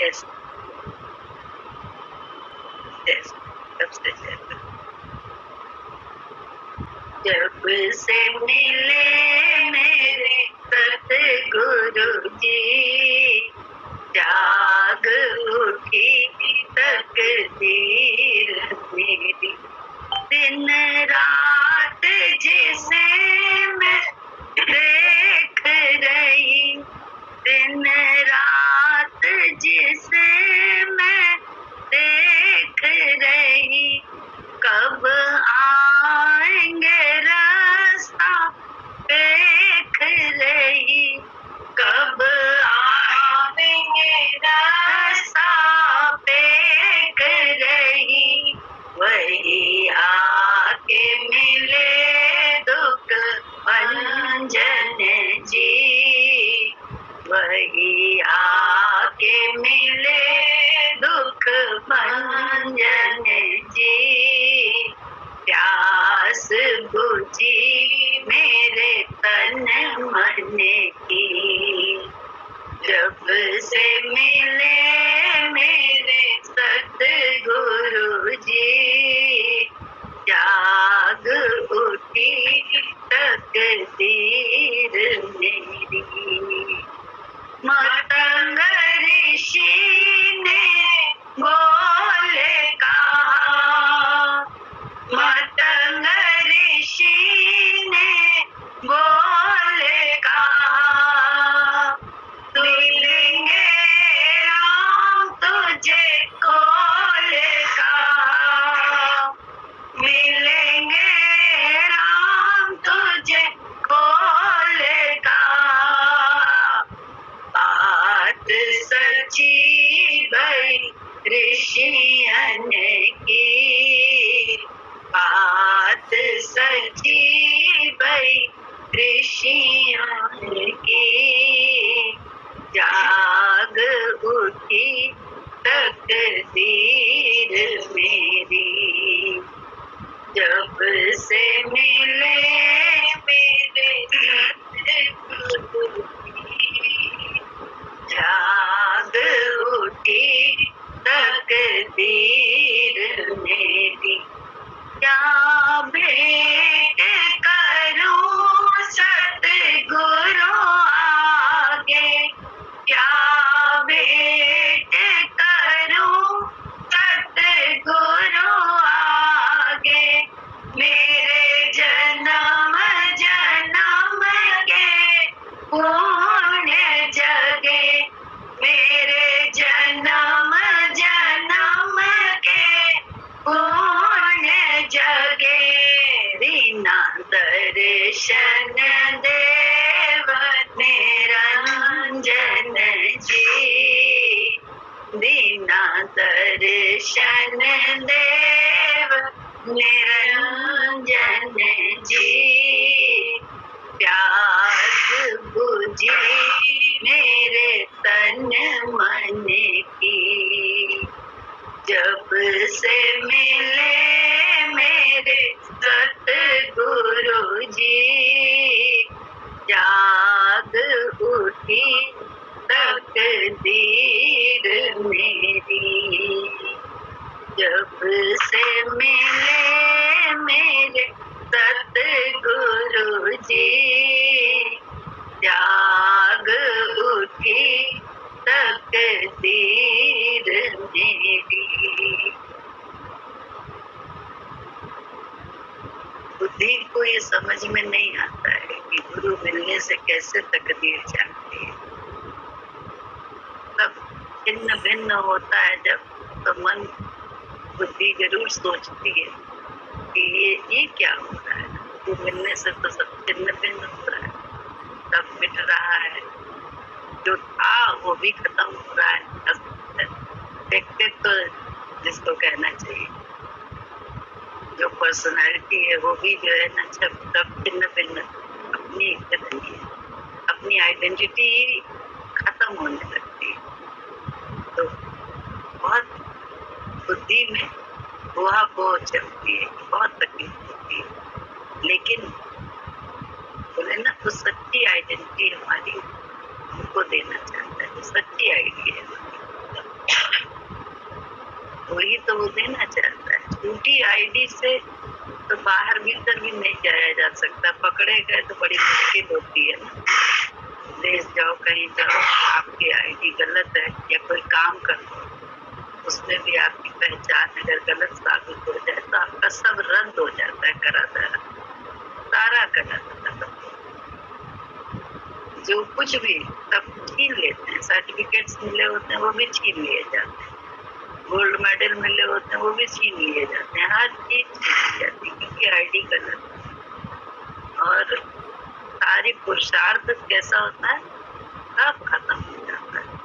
Yes, yes, जब से मिले मेरे सतगुरु जी जाग उठी तकदीर मेरी। दिन रात जिसे मैं देख रही दिन रात जिसे मैं देख रही कब आएँगे रास्ता देख रही कब मेरी। जब से मिले आइडेंटिटी खत्म होने लगती है। तो बहुत बुद्धि में वह बोझ चलती है, बहुत तकलीफ़ होती है। लेकिन बोले ना तो सच्ची आइडेंटिटी हमारी हमको देना चाहता है तो सच्ची आइडिया है वही तो वो देना चाहता है। झूठी आईडी से तो बाहर भीतर भी नहीं जाया जा सकता, पकड़े गए तो बड़ी मुश्किल होती है ना। देश जाओ, कहीं जाओ, आपकी आईडी गलत है या कोई काम करो उसमें भी आपकी पहचान अगर गलत साबित हो जाए तो आपका सब रद्द हो जाता है, करा धरा सारा करा जो कुछ भी, सब छीन लेते हैं सर्टिफिकेट्स मिले होते हैं, वो भी छीन लिए जाते हैं। गोल्ड मेडल मिले होते हैं, वो भी छीन लिए जाते हैं। हर चीज़ छीन ली जाती है, क्योंकि आईडी गलत है। और सारी पुरुषार्थ कैसा होता है? सब खत्म हो जाता है।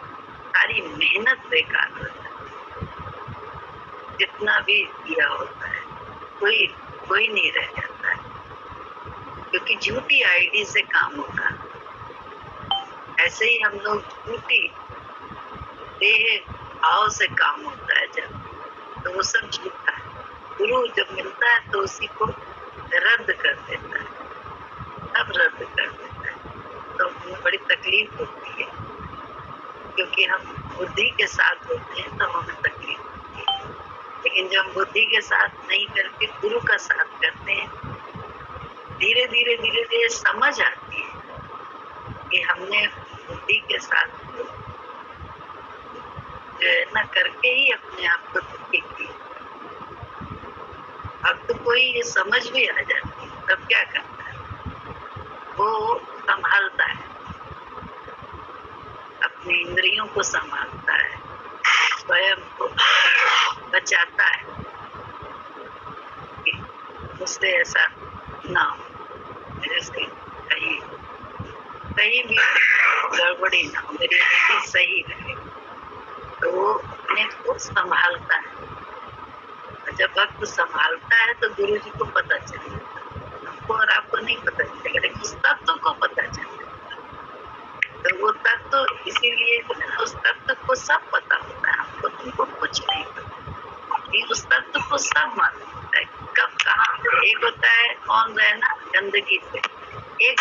सारी मेहनत बेकार हो जाती है। जितना भी किया होता है, कोई कोई नहीं रह जाता है। क्योंकि झूठी आईडी से काम होगा ऐसे ही हम लोग झूठी, देह, भाव से काम होता है जब। तो वो सब झूठा है। गुरु जब मिलता है तो उसी को रद्द कर देता है। सब रद्द कर देता है। तो हमें बड़ी तकलीफ़ होती है। क्योंकि हम बुद्धि के साथ होते हैं तो हमें तकलीफ़ होती है। लेकिन जब हम बुद्धि के साथ नहीं करके गुरु का साथ करते हैं, धीरे धीरे धीरे धीरे समझ आती है कि हमने बुद्धि के साथ जो है ना, करके ही अपने आप को दुखी किया। अब तो कोई ये समझ भी आ जाती है, तब क्या करता है वो संभालता है। अपनी इंद्रियों को संभालता है। स्वयं को बचाता है। कि मुझसे ऐसा ना हो। मेरे कहीं कहीं भी गड़बड़ी ना हो। मेरी स्थिति सही रहे। तो वो अपने को संभालता है। जब भक्त संभालता है तो गुरु जी को पता चलेगा हमको और आपको नहीं पता चलेगा, लेकिन उस तत्व को पता चलेगा। तो वो तत्व इसीलिए उस तत्व को सब पता होता है हमको तुमको कुछ नहीं पता। उस तत्व को सब मालूम है कब, कहाँ, एक होता है कौन रहना गंदगी से। एक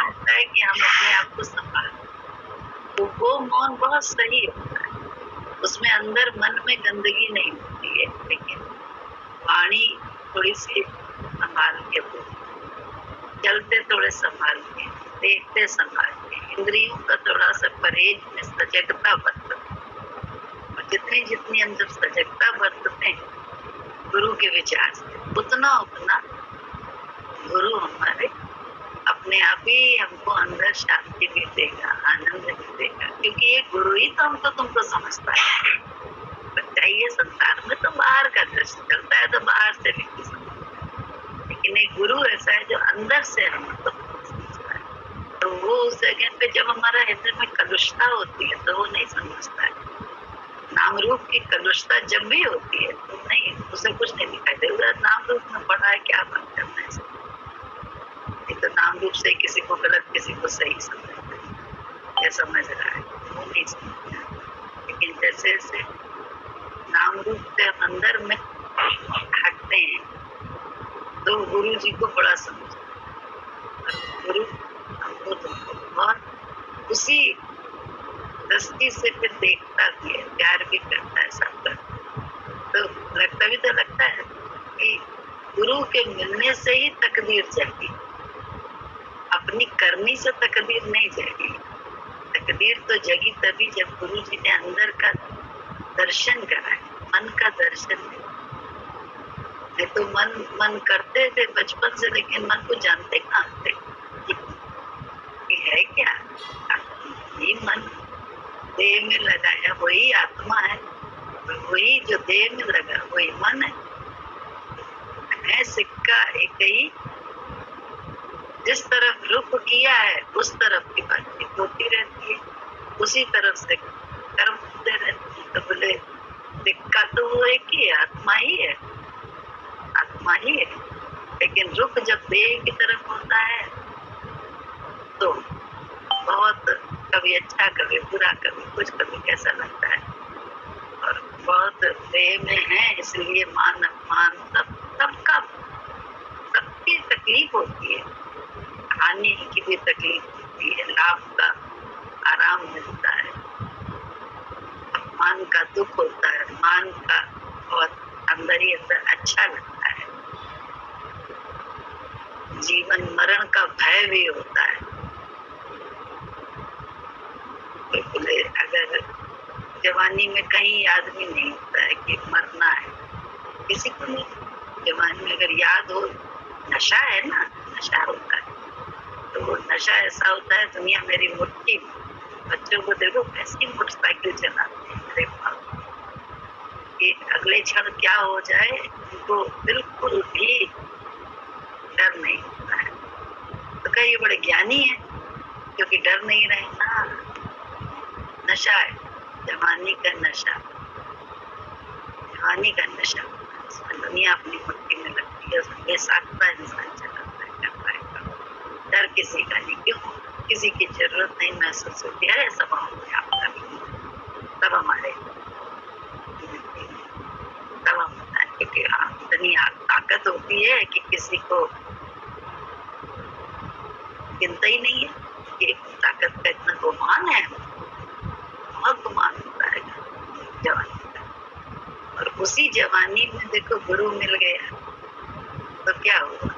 होता है कि हम अपने आप को संभाल तो वो मौन बहुत सही होता है। उसमें अंदर मन में गंदगी नहीं होती है, लेकिन वाणी थोड़ी सी संभाल के बोल चलते थोड़े संभाल के, देखते संभाल के। इंद्रियों का थोड़ा सा परहेज में सजगता बरतते और जितनी जितनी हम जब सजगता बरतते हैं, गुरु के विचार से, उतना उतना गुरु हमारे अपने आप ही हमको अंदर शांति भी देगा, आनंद भी देगा। क्योंकि ये गुरु ही तो हमको तुमको समझता है। ये संसार में तो बाहर का दृश्य, चलता है तो बाहर से भी लेकिन एक गुरु ऐसा है जो अंदर से हमको तो वो उस जगह पे जब हमारा हृदय में कलुषता होती है तो वो नहीं समझता है। नाम रूप की कलुषता जब भी होती है तो नहीं, उसे कुछ नहीं दिखाई देगा नाम रूप में पढ़ा है, क्या बात करना है तो नाम रूप से किसी को गलत, किसी को सही समझता है। या समझ रहा है? वो नहीं समझता लेकिन जैसे जैसे नाम रूप से अंदर में हटते हैं तो गुरु जी को बड़ा समझ गुरु, हमको तुमको बहुत उसी दृष्टि से फिर देखता भी है, प्यार भी करता है, सब करता तो लगता भी तो लगता है कि गुरु के मिलने से ही तकदीर जगी अपनी करनी से तकदीर नहीं जगी तकदीर तो जगी तभी जब गुरु जी ने अंदर का दर्शन कराया मन का दर्शन नहीं तो मन मन करते थे बचपन से, लेकिन मन को जानते कहाँ थे? है क्या? ये मन देह में लगाया, वही आत्मा है। वही जो देह में लगा, वही मन है। है सिक्का एक ही। जिस तरफ़ रुख किया है, उस तरफ़ की बातचीत होती रहती है। उसी तरफ़ से कर्म होते रहते हैं। तो बोले, सिक्का तो वो एक है, आत्मा ही है। है लेकिन रुख जब देह की तरफ़ होता है तो बहुत कभी अच्छा कभी बुरा, कभी कुछ, कभी कैसा लगता है। और बहुत देह में है, इसलिए मान अपमान सब, सबका, सबकी तकलीफ़ होती है। हानि की भी तकलीफ़ होती है, लाभ का आराम मिलता है। मान का दुख होता है मान का बहुत अंदर ही अंदर अच्छा लगता है। जीवन मरण का भय भी होता है। अगर जवानी में कहीं याद भी नहीं होता है कि मरना है, किसी को नहीं। जवानी में अगर याद हो, नशा है ना, नशा होता है। तो वो नशा ऐसा होता है, दुनिया मेरी मुट्ठी बच्चों को देखो, कैसी मोटरसाइकिल चलाते हैं अगले क्षण क्या हो जाए, उनको बिल्कुल भी डर नहीं होता है। तो कह ये बड़े ज्ञानी है क्योंकि डर नहीं रहे नशा है, जवानी का नशा। जवानी का नशा। दुनिया अपनी मुट्ठी में लगती है, उसमें बेसाख्ता इंसान चलाता है करता है डर किसी का नहीं, क्यों? किसी की ज़रूरत नहीं महसूस होती। है सब होंगे आपका भी तब हमारे। तब हम क्योंकि इतनी ताकत होती है कि किसी को गिनता ही नहीं है कि ताकत का इतना गुमान है। बहुत गुमान होता है। जवानी का। और उसी जवानी में देखो गुरु मिल गया। तो क्या हुआ?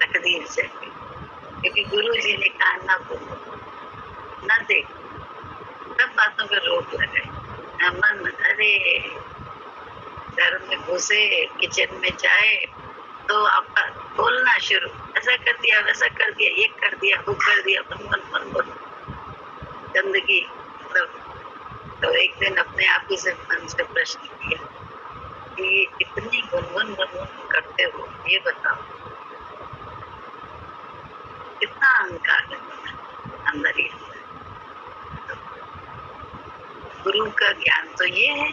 तकदीर से क्योंकि गुरु जी ने कहा, ना बोलो, ना देख। सब बातों पर रोक लगाई। मन अरे घर में घुसे किचन में जाए तो आपका बोलना शुरू, ऐसा कर दिया, वैसा कर दिया, ये कर दिया, वो कर दिया बन बन बन बन गंदगी मतलब तो एक दिन अपने आप ही से मन से प्रश्न किया कि इतनी गुनगुन गुनगुन करते हो ये बताओ कितना अहंकार है अंदर ही तो गुरु का ज्ञान तो ये है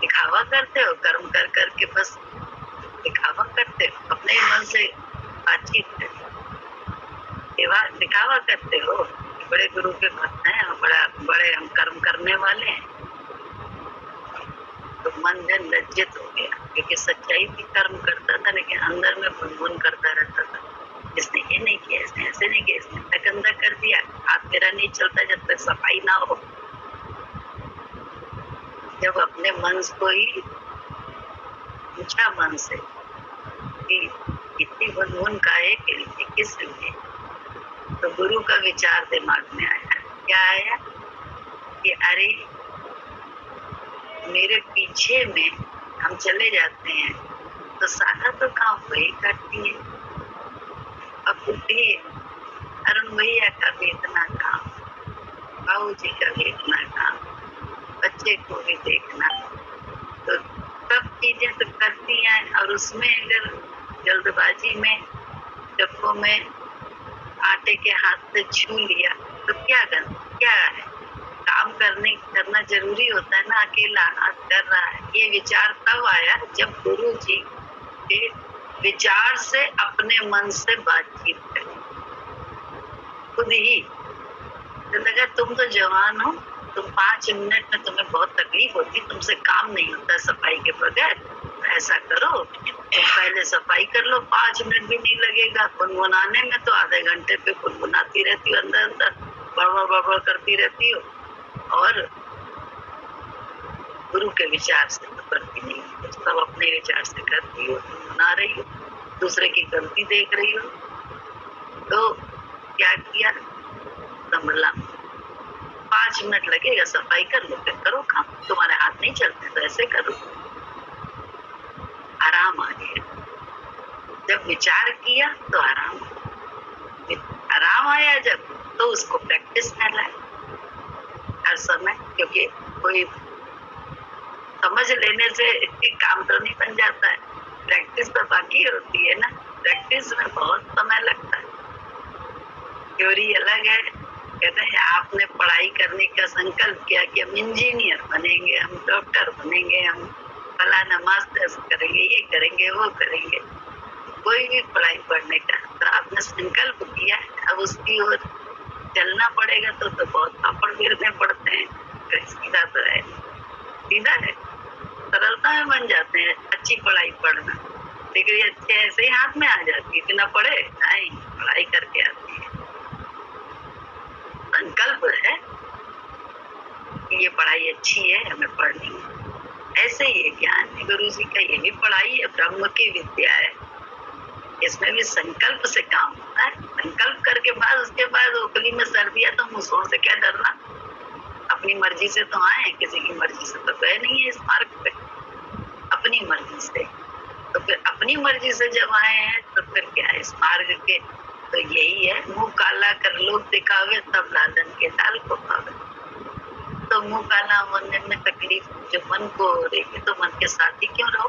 दिखावा करते हो कर्म कर करके बस दिखावा करते हो अपने मन से बातचीत दिखावा करते हो बड़े गुरु के भक्त हैं बड़ा, बड़े हम कर्म करने वाले हैं। तो मन जन लज्जित हो गया, क्योंकि सच्चाई भी कर्म करता था, लेकिन अंदर में गुनगुन करता रहता था। इसने ये नहीं किया, इसने ऐसे नहीं किया, इसने गंदा कर दिया, हाथ मेरा नहीं चलता जब तक सफ़ाई ना हो। जब अपने मन को ही पूछा मन से कि इतनी गुनगुन का है कि किस लिए तो गुरु का विचार दिमाग में आया। क्या आया? कि अरे, मेरे पीछे में हम चले जाते हैं तो सारा तो काम वही करती है। अब बुद्धि अरुण भैया का भी इतना काम बाबू जी का भी इतना काम, बच्चे को भी देखना। तो सब चीज़ें तो करती हैं, और उसमें अगर जल्दबाजी में डब्बों में आटे के हाथ से छू लिया। तो क्या कर क्या है काम करने करना ज़रूरी होता है ना? अकेला हाथ कर रहा है। ये विचार तब आया जब गुरु जी के विचार से अपने मन से बातचीत करी। खुद ही। तो लगा तुम तो जवान हो। तुम पाँच मिनट में तुम्हें बहुत तकलीफ़ होती, तुमसे काम नहीं होता सफ़ाई के बगैर। ऐसा करो, तुम पहले सफ़ाई कर लो, पाँच मिनट भी नहीं लगेगा। गुनगुनाने में तो आधे घंटे पे गुनगुनाती रहती हो अंदर अंदर बड़बड़ बड़बड़ करती रहती हो। और गुरु के विचार से तो करती नहीं हो सब अपने विचार से करती हो, गुनगुना रही हो, दूसरे की गलती देख रही हो। तो क्या किया? संभला पाँच मिनट लगेगा, सफ़ाई कर लो, फिर करो काम। तुम्हारे हाथ नहीं चलते तो ऐसे करो। आराम आ गया। जब विचार किया तो आराम आराम आया जब तो उसको प्रैक्टिस में लाए हर समय, क्योंकि कोई समझ लेने से एक काम तो नहीं बन जाता है। प्रैक्टिस तो बाकी होती है ना। प्रैक्टिस में बहुत समय लगता है। थ्योरी अलग है कहते हैं, आपने पढ़ाई करने का संकल्प किया कि हम इंजीनियर बनेंगे, हम डॉक्टर बनेंगे, हम फलाना मास्टर्स करेंगे, ये करेंगे, वो करेंगे। कोई भी पढ़ाई पढ़ने का तो आपने संकल्प किया अब उसकी ओर चलना पड़ेगा तो तो बहुत पापड़ गिरने पड़ते हैं तो सीधा तो है, सीधा है। सरलता में बन जाते हैं, अच्छी पढ़ाई पढ़ना। डिग्री अच्छे ऐसे ही हाथ में आ जाती है, इतना पढ़े, नहीं, पढ़ाई करके आती है। संकल्प है। ये पढ़ाई अच्छी है, हमें पढ़नी है। से ये ज्ञान है। गुरु जी का ये भी पढ़ाई है, ब्रह्म की विद्या है। इसमें भी संकल्प से काम होता है। संकल्प करके बाद उसके बाद ओखली में सर दिया तो मुँह से क्या डरना? अपनी मर्ज़ी से तो आए किसी की मर्ज़ी से तो गए नहीं है इस मार्ग पे। अपनी मर्ज़ी से। तो फिर अपनी मर्ज़ी से जब आए हैं तो फिर क्या इस मार्ग के तो यही है, मुँह काला कर लोग दिखावे तब लादन के दाल को पावे तो मुँह काला होने में तकलीफ़, जो मन को हो रही है तो मन के साथ ही क्यों रहो?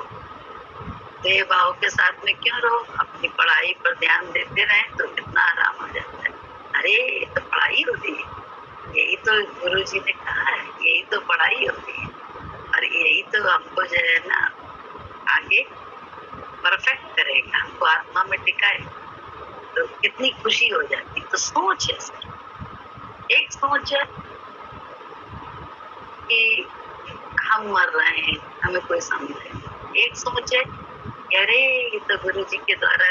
देह भाव के साथ में क्यों रहो? अपनी पढ़ाई पर ध्यान देते रहे तो कितना आराम हो जाता है। अरे, ये तो पढ़ाई होती है। यही तो गुरु जी ने कहा है, यही तो पढ़ाई होती है। और यही तो हमको जो है ना, आगे परफेक्ट करेगा, हमको आत्मा में टिकाए तो कितनी खुशी हो जाती तो सोच है सर। एक सोच है कि हम मर रहे हैं, हमें कोई समझे एक सोच है अरे, ये तो गुरु जी के द्वारा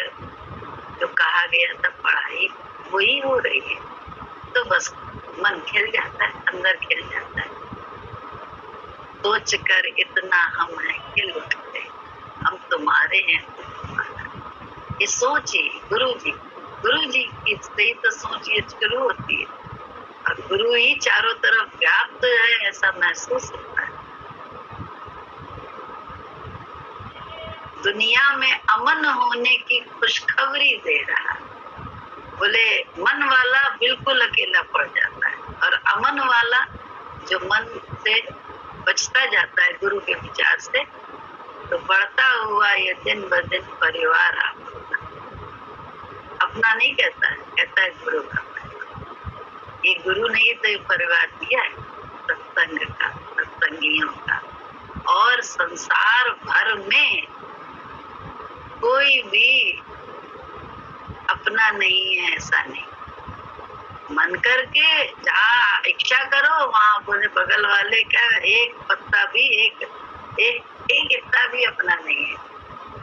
जो कहा गया था, पढ़ाई, वही हो रही है। तो बस मन खिल जाता है, अंदर खिल जाता है। सोच कर इतना हम है खिल उठते हम तुम्हारे हैं ये सोच ही गुरु जी गुरु जी की सही तो सोच ये शुरू होती है। और गुरु ही चारों तरफ़ व्याप्त है, ऐसा महसूस होता है। दुनिया में अमन होने की खुशखबरी दे रहा है। बोले, मन वाला बिल्कुल अकेला पड़ जाता है। और अमन वाला जो मन से बचता जाता है गुरु के विचार से तो बढ़ता हुआ ये दिन ब दिन परिवार आप अपना नहीं कहता है कहता है गुरु का ये गुरु ने तो ये परिवार दिया है, सत्संग का, सत्संगियों का। और संसार भर में कोई भी अपना नहीं है, ऐसा नहीं। मन करके जहाँ इच्छा करो, वहाँ बोले बगल वाले का एक पत्ता भी, एक एक एक इतना भी अपना नहीं है।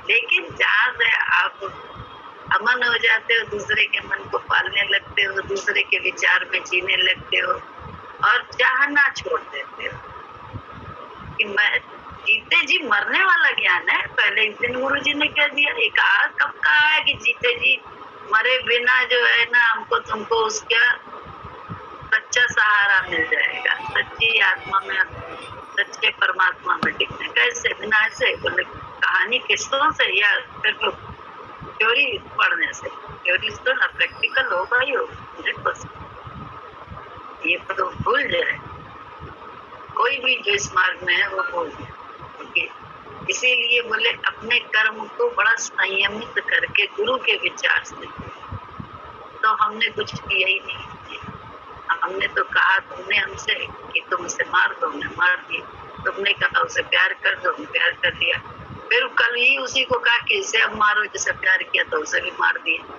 लेकिन जहाँ से आप अमन हो जाते हो, दूसरे के मन को पालने लगते हो, दूसरे के विचार में जीने लगते हो और चाहना छोड़ देते हो। कि मैं, जीते जी मरने वाला ज्ञान है, पहले इस दिन गुरु जी ने कह दिया, एक कब कहा है कि जीते जी मरे बिना जो है ना हमको तुमको उसका सच्चा सहारा मिल जाएगा। सच्ची आत्मा में, सच्चे परमात्मा में टिकने। कैसे, बिना ऐसे बोले, कहानी किस्तों से या पढ़ने से थ्योरी तो ना प्रैक्टिकल होगा ही परसेंट ये तो कोई भी जो इस मार्ग में है, वो भूल इसीलिए बोले, अपने कर्म को बड़ा संयमित करके, गुरु के विचार से। तो हमने कुछ किया ही नहीं। हमने तो कहा, तुमने हमसे कि तुम उसे मार दो मार दिया। तुमने कहा, उसे प्यार कर दो प्यार कर दिया। फिर कल ही उसी को कहा कि इसे अब मारो, जिसे प्यार किया तो उसे भी मार दिया।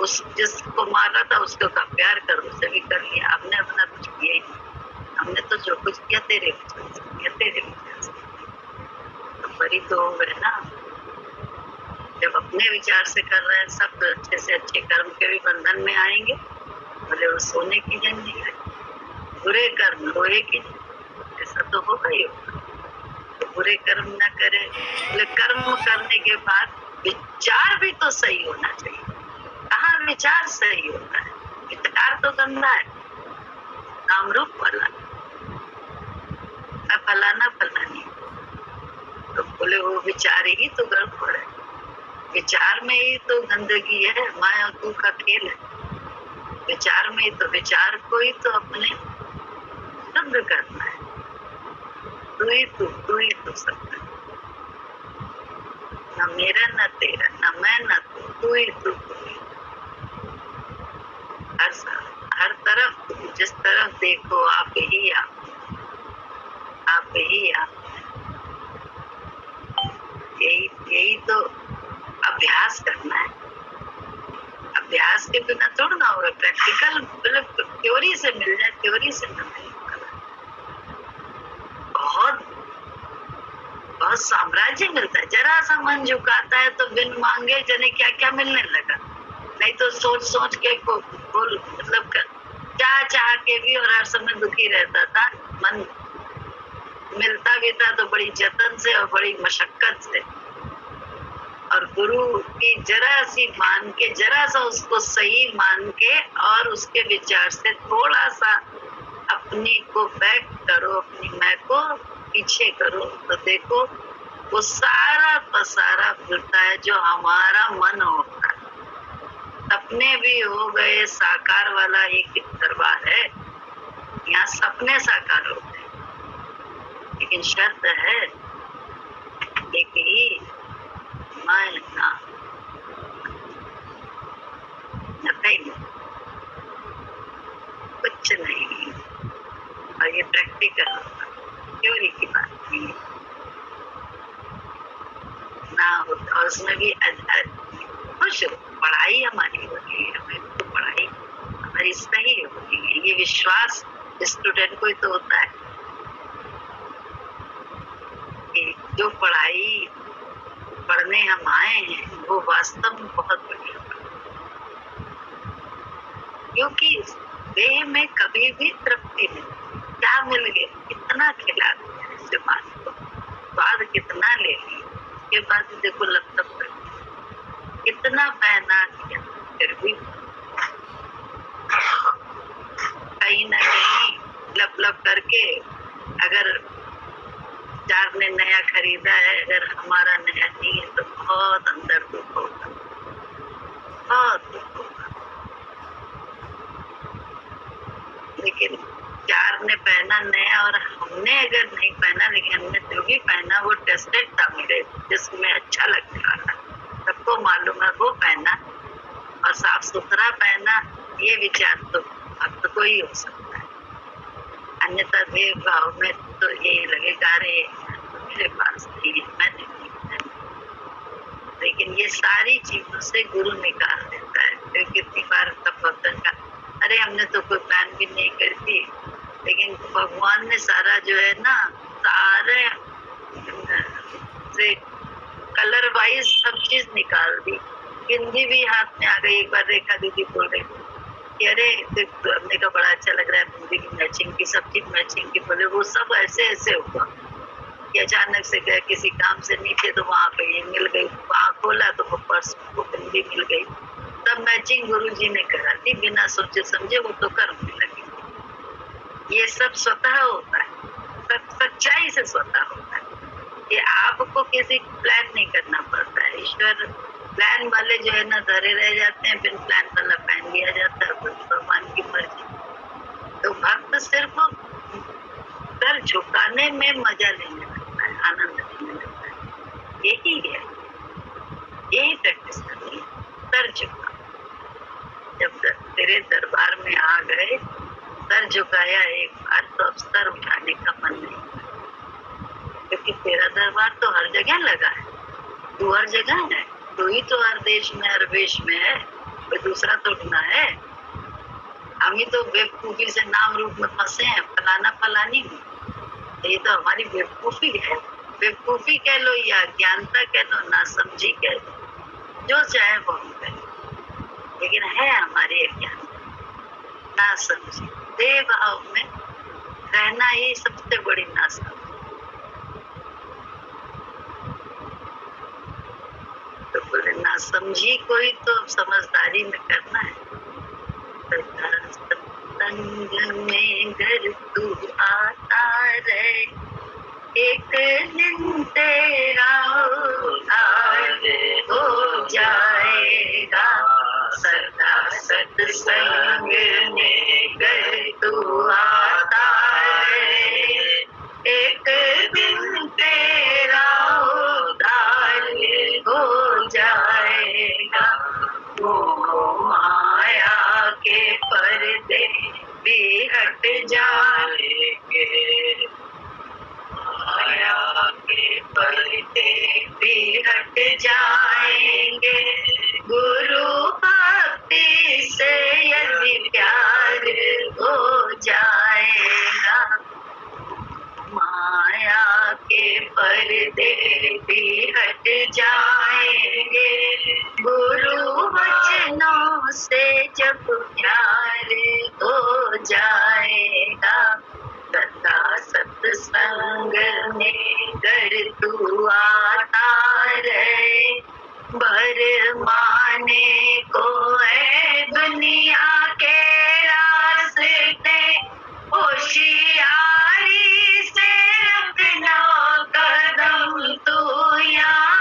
उस जिसको मारा था उसको कहा, प्यार कर, उसे भी कर लिया। हमने अपना कुछ किया ही हमने तो जो कुछ किया, तेरे किया तेरे विचार बड़ी तो हो गए ना। जब अपने विचार से कर रहे हैं, सब तो अच्छे से अच्छे कर्म के भी बंधन में आएँगे। भले वो सोने की नहीं है, बुरे कर्म, लोहे की ऐसा तो होगा ही होगा। तो बुरे कर्म न करे। कर्म करने के बाद विचार भी तो सही होना चाहिए। कहा विचार सही होता है? विचार तो गंदा है। नाम रूप वाला ना फलाना, फलानी। तो बोले, वो विचार ही तो गड़बड़ है। विचार में ही तो गंदगी है, माया तू का खेल है। विचार में ही तो विचार को ही तो अपने शुद्ध करना है। तू ही तू तू ही तो सब न मेरा न तेरा न मैं न तू तू ही तू तू हर हर तरफ़ जिस तरफ़ देखो आप ही आप आप ही आप यही यही तो अभ्यास करना है अभ्यास के बिना थोड़ा ना होगा प्रैक्टिकल मतलब थ्योरी से मिल जाए थ्योरी से ना मिल बहुत बहुत साम्राज्य मिलता है। जरा सा मन झुकाता है तो बिन मांगे जने क्या क्या मिलने लगा। नहीं तो सोच सोच के को बोल मतलब चाह चाह के भी और हर समय दुखी रहता था। मन मिलता भी था तो बड़ी जतन से और बड़ी मशक्कत से। और गुरु की जरा सी मान के, जरा सा उसको सही मान के और उसके विचार से थोड़ा सा अपनी को बैक करो, अपनी मैं को पीछे करो। तो देखो वो सारा पसारा फिरता है जो हमारा मन होता है। सपने भी हो गए साकार वाला एक दरबार है। यहाँ सपने साकार हैं। लेकिन शर्त है एक ही मैं ना nothing, कुछ नहीं। और ये प्रैक्टिकल है ना और उसमें भी खुश हो पढ़ाई हमारी होती है हमें तो पढ़ाई हमारी सही होती है ये विश्वास स्टूडेंट को ही तो होता है जो पढ़ाई पढ़ने हम आए हैं वो वास्तव में बहुत बढ़िया क्योंकि देह में कभी भी तृप्ति नहीं क्या मिल गया कितना खिला दिया इस को स्वाद कितना ले लिया। उसके बाद देखो लगता पड़ कितना पहना दिया फिर भी कहीं ना कहीं लब लब करके अगर चार ने नया खरीदा है, अगर हमारा नया नहीं है तो बहुत अंदर दुख होगा। बहुत दुख होगा। लेकिन चार ने पहना नया और हमने अगर नहीं पहना, लेकिन हमने जो भी पहना, वो टेस्टेड था मेरे, जिसमें अच्छा लग रहा था सबको मालूम है, वो पहना और साफ़ सुथरा पहना, ये विचार तो भक्त को ही हो सकता है। अन्यथा भेद भाव में तो यही लगेगा, अरे, मेरे पास है। मैंने लेकिन ये सारी चीज़ों से गुरु निकाल देता है। फिर कितनी बार तब का अरे हमने तो कोई प्लान भी नहीं करती लेकिन भगवान ने सारा जो है ना, सारे से कलर वाइज सब चीज़ निकाल दी। हिंदी भी हाथ में आ गई, एक बार रेखा दीदी बोल रही कि अरे हमने का बड़ा अच्छा लग रहा है की मैचिंग की, सब चीज़ मैचिंग की बोले। वो सब ऐसे ऐसे हुआ कि अचानक से गए, किसी काम से नीचे तो वहाँ पे ये मिल गई। वहाँ खोला तो वो पर्स को हिंदी मिल गई। तब मैचिंग गुरु जी ने करा थी बिना सोचे समझे वो तो करने लगी ये सब स्वतः होता है। सब सच्चाई से स्वतः होता है। कि आपको किसी प्लान नहीं करना पड़ता है। ईश्वर प्लान वाले जो है ना, धरे रह जाते हैं, फिर प्लान वाला पहन लिया जाता है भगवान की मर्ज़ी। तो भक्त सिर्फ़ सर झुकाने में मज़ा लेने लगता है, आनंद लेने लगता है। यही है। यही प्रैक्टिस करनी है। सर झुका। जब तेरे दरबार में आ गए, सर झुकाया एक बार तो अब सर उठाने का मन नहीं क्योंकि तेरा दरबार तो हर जगह लगा है। तू हर जगह है। तू ही तो हर देश में, हर वेश में है। कोई दूसरा तो उठना है। हम ही तो बेवकूफ़ी से नाम रूप में फंसे हैं। फलाना फलानी में ये तो हमारी बेवकूफ़ी है। बेवकूफ़ी कह लो या ज्ञानता कह लो ना समझी कह लो। जो चाहे वो हम कहें लेकिन है हमारे अज्ञान ना समझी देव भाव में रहना ही सबसे बड़ी ना समझी तो बोले ना समझी कोई तो समझदारी में करना है। सत्संग में घर तू आता रहे एक दिन तेरा हो जाएगा। सत्संग में घर तू आता रहे एक दिन तेरा उद्धार हो जाएगा। वो माया के पर्दे भी हट जाएँगे। माया के पर्दे भी हट जाएँगे। गुरु भक्ति से यदि प्यार हो जाएगा, माया के पर्दे भी हट जाएँगे। गुरु वचनों से जब प्यार हो जाएगा, तथा सत्संग में कर तू आता रहे भर माने को है दुनिया के रास्ते। होशियारी से रखना कदम तो यहाँ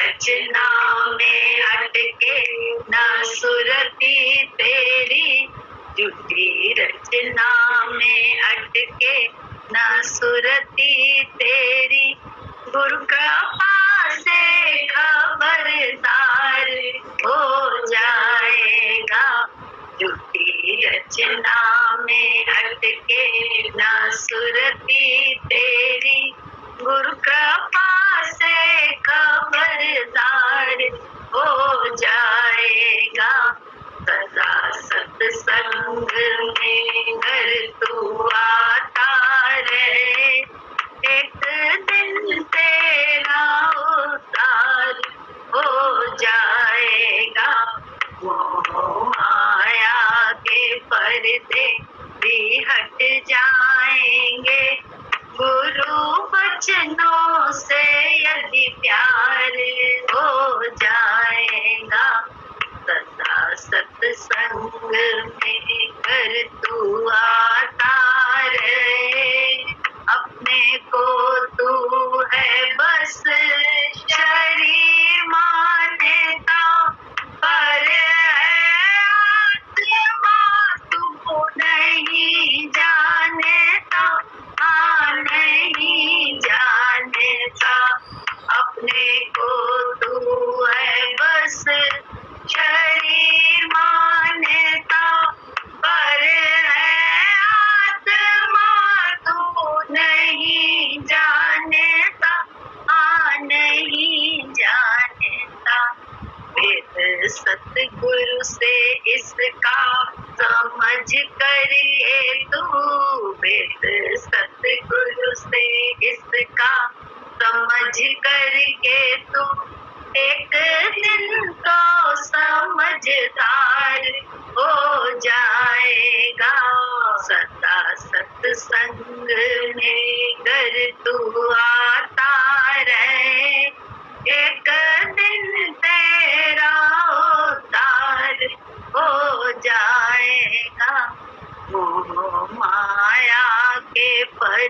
रचना में अटके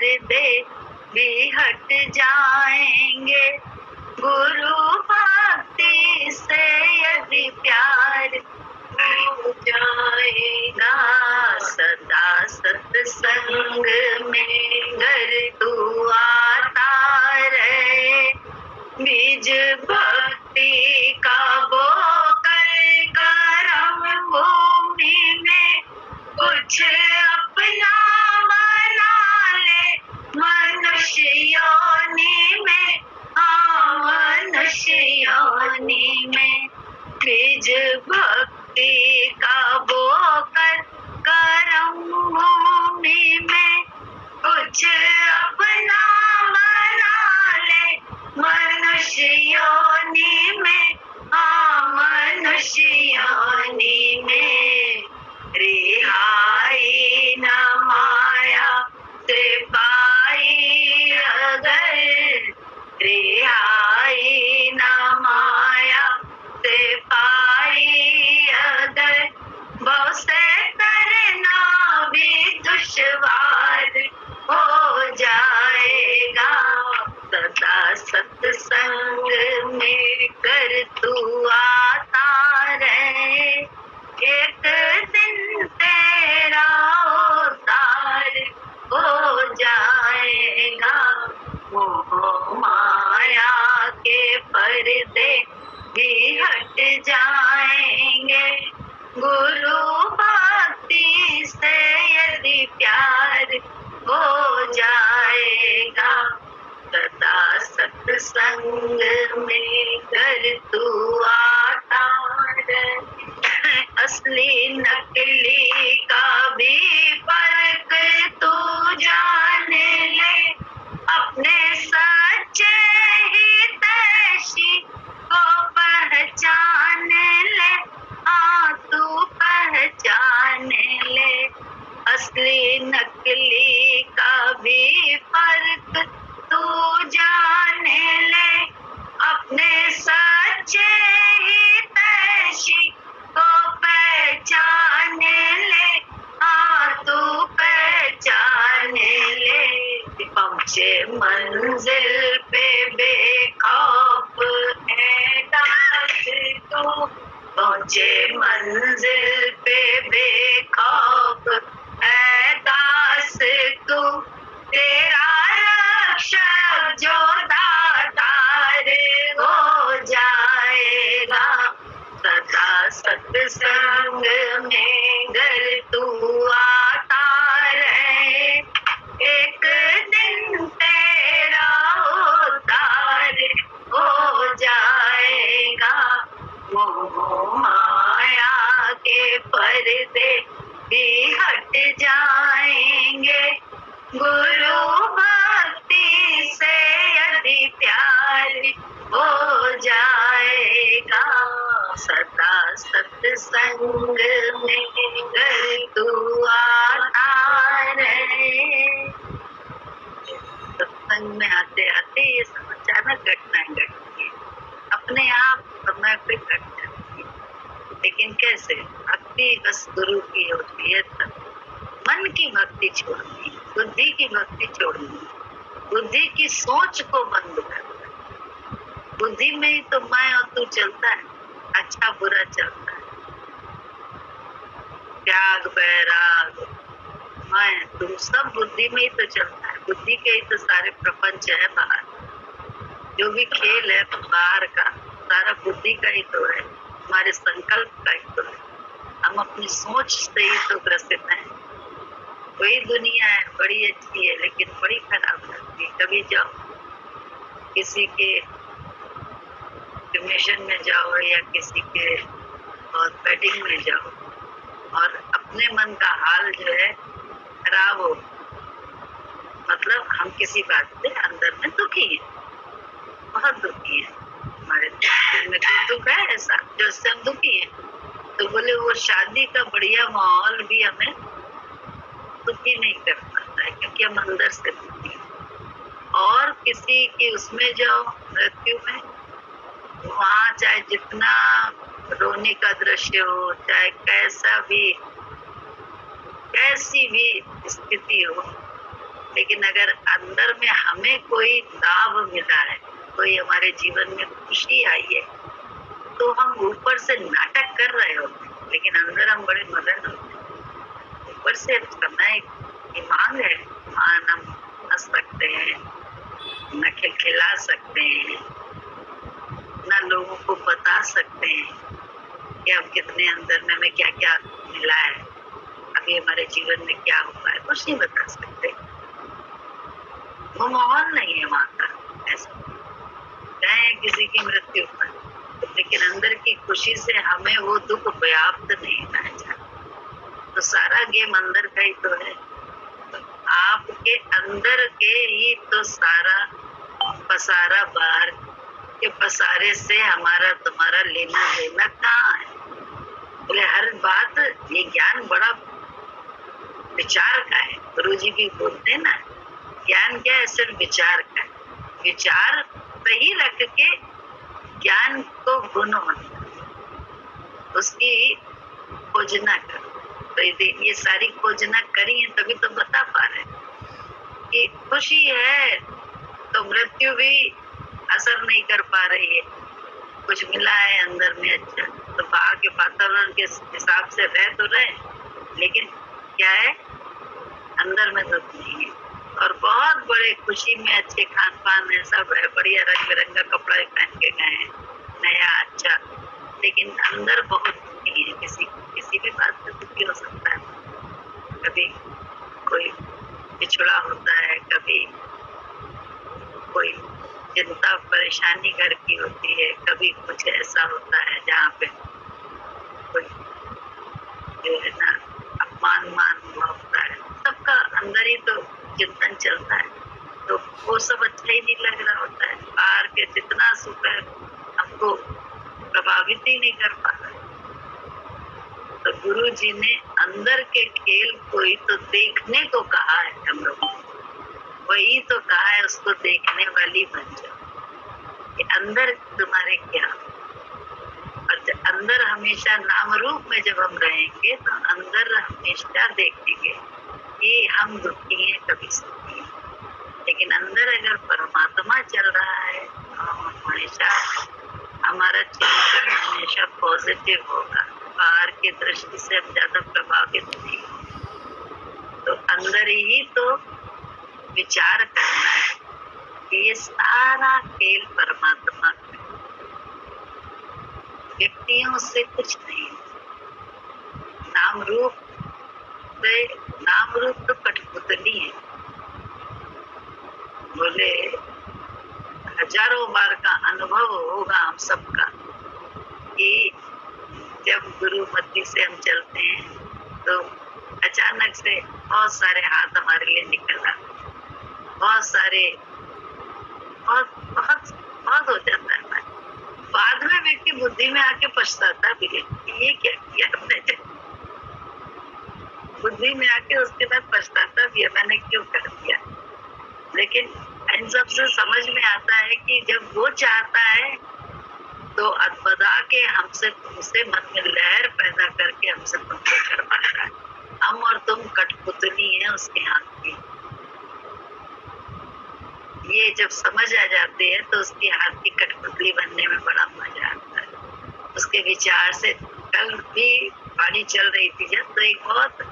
पर्दे भी हट जाएँगे। गुरु भक्ति से यदि प्यार हो जाएगा, सदा सत्संग में घर तू आता रहे। बीज भक्ति का बोल सारे प्रपंच है बाहर। जो भी खेल है बाहर का। सारा बुद्धि का ही तो है। हमारे संकल्प का ही तो है। हम अपनी सोच से ही तो ग्रसित हैं। वही दुनिया है, बड़ी अच्छी है, लेकिन बड़ी खराब लगती है कभी जाओ। किसी के में जाओ या किसी के और वेडिंग में जाओ। और अपने मन का हाल जो है, खराब हो। मतलब हम किसी बात से अंदर में दुखी हैं। बहुत दुखी हैं। हमारे में कोई दुख है ऐसा? जो हम दुखी हैं तो बोले, वो शादी का बढ़िया माहौल भी हमें दुखी नहीं कर पाता है, क्योंकि हम अंदर से दुखी हैं। और किसी के उसमें जाओ मृत्यु में वहाँ चाहे जितना रोने का दृश्य हो, चाहे कैसा भी, कैसी भी स्थिति हो लेकिन अगर अंदर में हमें कोई लाभ मिला है कोई हमारे जीवन में खुशी आई है। तो हम ऊपर से नाटक कर रहे होते हैं, लेकिन अंदर हम बड़े मदन होते ऊपर से समय की मांग है, मान हम हंस सकते हैं, न खिलखिला सकते हैं, न लोगों को बता सकते हैं कि अब कितने अंदर में हमें क्या क्या मिला है, अभी हमारे जीवन में क्या हुआ है, कुछ नहीं बता सकते। वो माहौल नहीं है वहाँ का। ऐसा। किसी की मृत्यु पर लेकिन अंदर की खुशी से हमें वो दुख व्याप्त नहीं रह जाता तो सारा गेम अंदर का ही तो है। आपके अंदर के ही तो सारा पसारा बाहर, के पसारे से हमारा तुम्हारा लेना देना कहाँ है? बोले, हर बात ये ज्ञान बड़ा विचार का है। गुरु जी भी बोलते ना ज्ञान क्या है? सिर्फ़ विचार का विचार सही रख के ज्ञान को गुण उसकी खोजना कर तो ये सारी खोजना करी है, तभी तो बता पा रहे कि खुशी है तो मृत्यु भी असर नहीं कर पा रही है। कुछ मिला है अंदर में अच्छा। तो बाहर के वातावरण के हिसाब से रह तो रहे लेकिन क्या है? अंदर में दुख नहीं है। और बहुत बड़े खुशी में अच्छे खान पान है सब है बढ़िया रंग बिरंगा कपड़ा पहन के गए हैं। नया अच्छा। लेकिन अंदर बहुत दुखी है। किसी किसी भी बात से दुखी हो सकता है। कभी कोई पिछड़ा होता है, कभी कोई चिंता, परेशानी घर की होती है, कभी कुछ ऐसा होता है जहाँ पे कोई, जो है ना अपमान मान हुआ होता है। सबका अंदर ही तो चिंतन चलता है तो वो सब अच्छा ही नहीं लग रहा होता है। बाहर के जितना सुख है, हमको प्रभावित ही नहीं कर पा रहा तो गुरु जी ने अंदर के खेल को ही तो देखने को कहा है हम लोगों वही तो कहा है, उसको देखने वाली बन जाओ। कि अंदर तुम्हारे क्या? और अंदर हमेशा नाम रूप में जब हम रहेंगे तो अंदर हमेशा देखेंगे। कि हम दुखी हैं, कभी सुखी हैं। लेकिन अंदर अगर परमात्मा चल रहा है तो हमेशा, हमारा चिंतन हमेशा पॉजिटिव होगा। बाहर की दृष्टि से हम ज़्यादा प्रभावित नहीं तो अंदर ही तो विचार करना है कि ये सारा खेल परमात्मा का व्यक्तियों से कुछ नहीं। नाम रूप से नाम रूप तो कठपुतली है। बोले, हज़ारों बार का अनुभव होगा हम सबका कि जब गुरु मध्य से हम चलते हैं तो अचानक से बहुत सारे हाथ हमारे लिए निकल आते बहुत सारे, बहुत बहुत बहुत हो जाता है। बाद में व्यक्ति बुद्धि में आके पछताता भी है ये क्या किया हमने? बुद्धि में आके उसके बाद पछताता भी है, मैंने क्यों कर दिया? लेकिन इन सबसे समझ में आता है कि जब वो चाहता है तो अद्भुता के हमसे तुमसे मन में लहर पैदा करके हमसे तुमको करवाता है। हम और तुम कठपुतली हैं उसके हाथ की ये जब समझ आ जाती है तो उसके हाथ की कठपुतली बनने में बड़ा मज़ा आता है। उसके विचार से कल भी पानी चल रही थी जब तो एक बहुत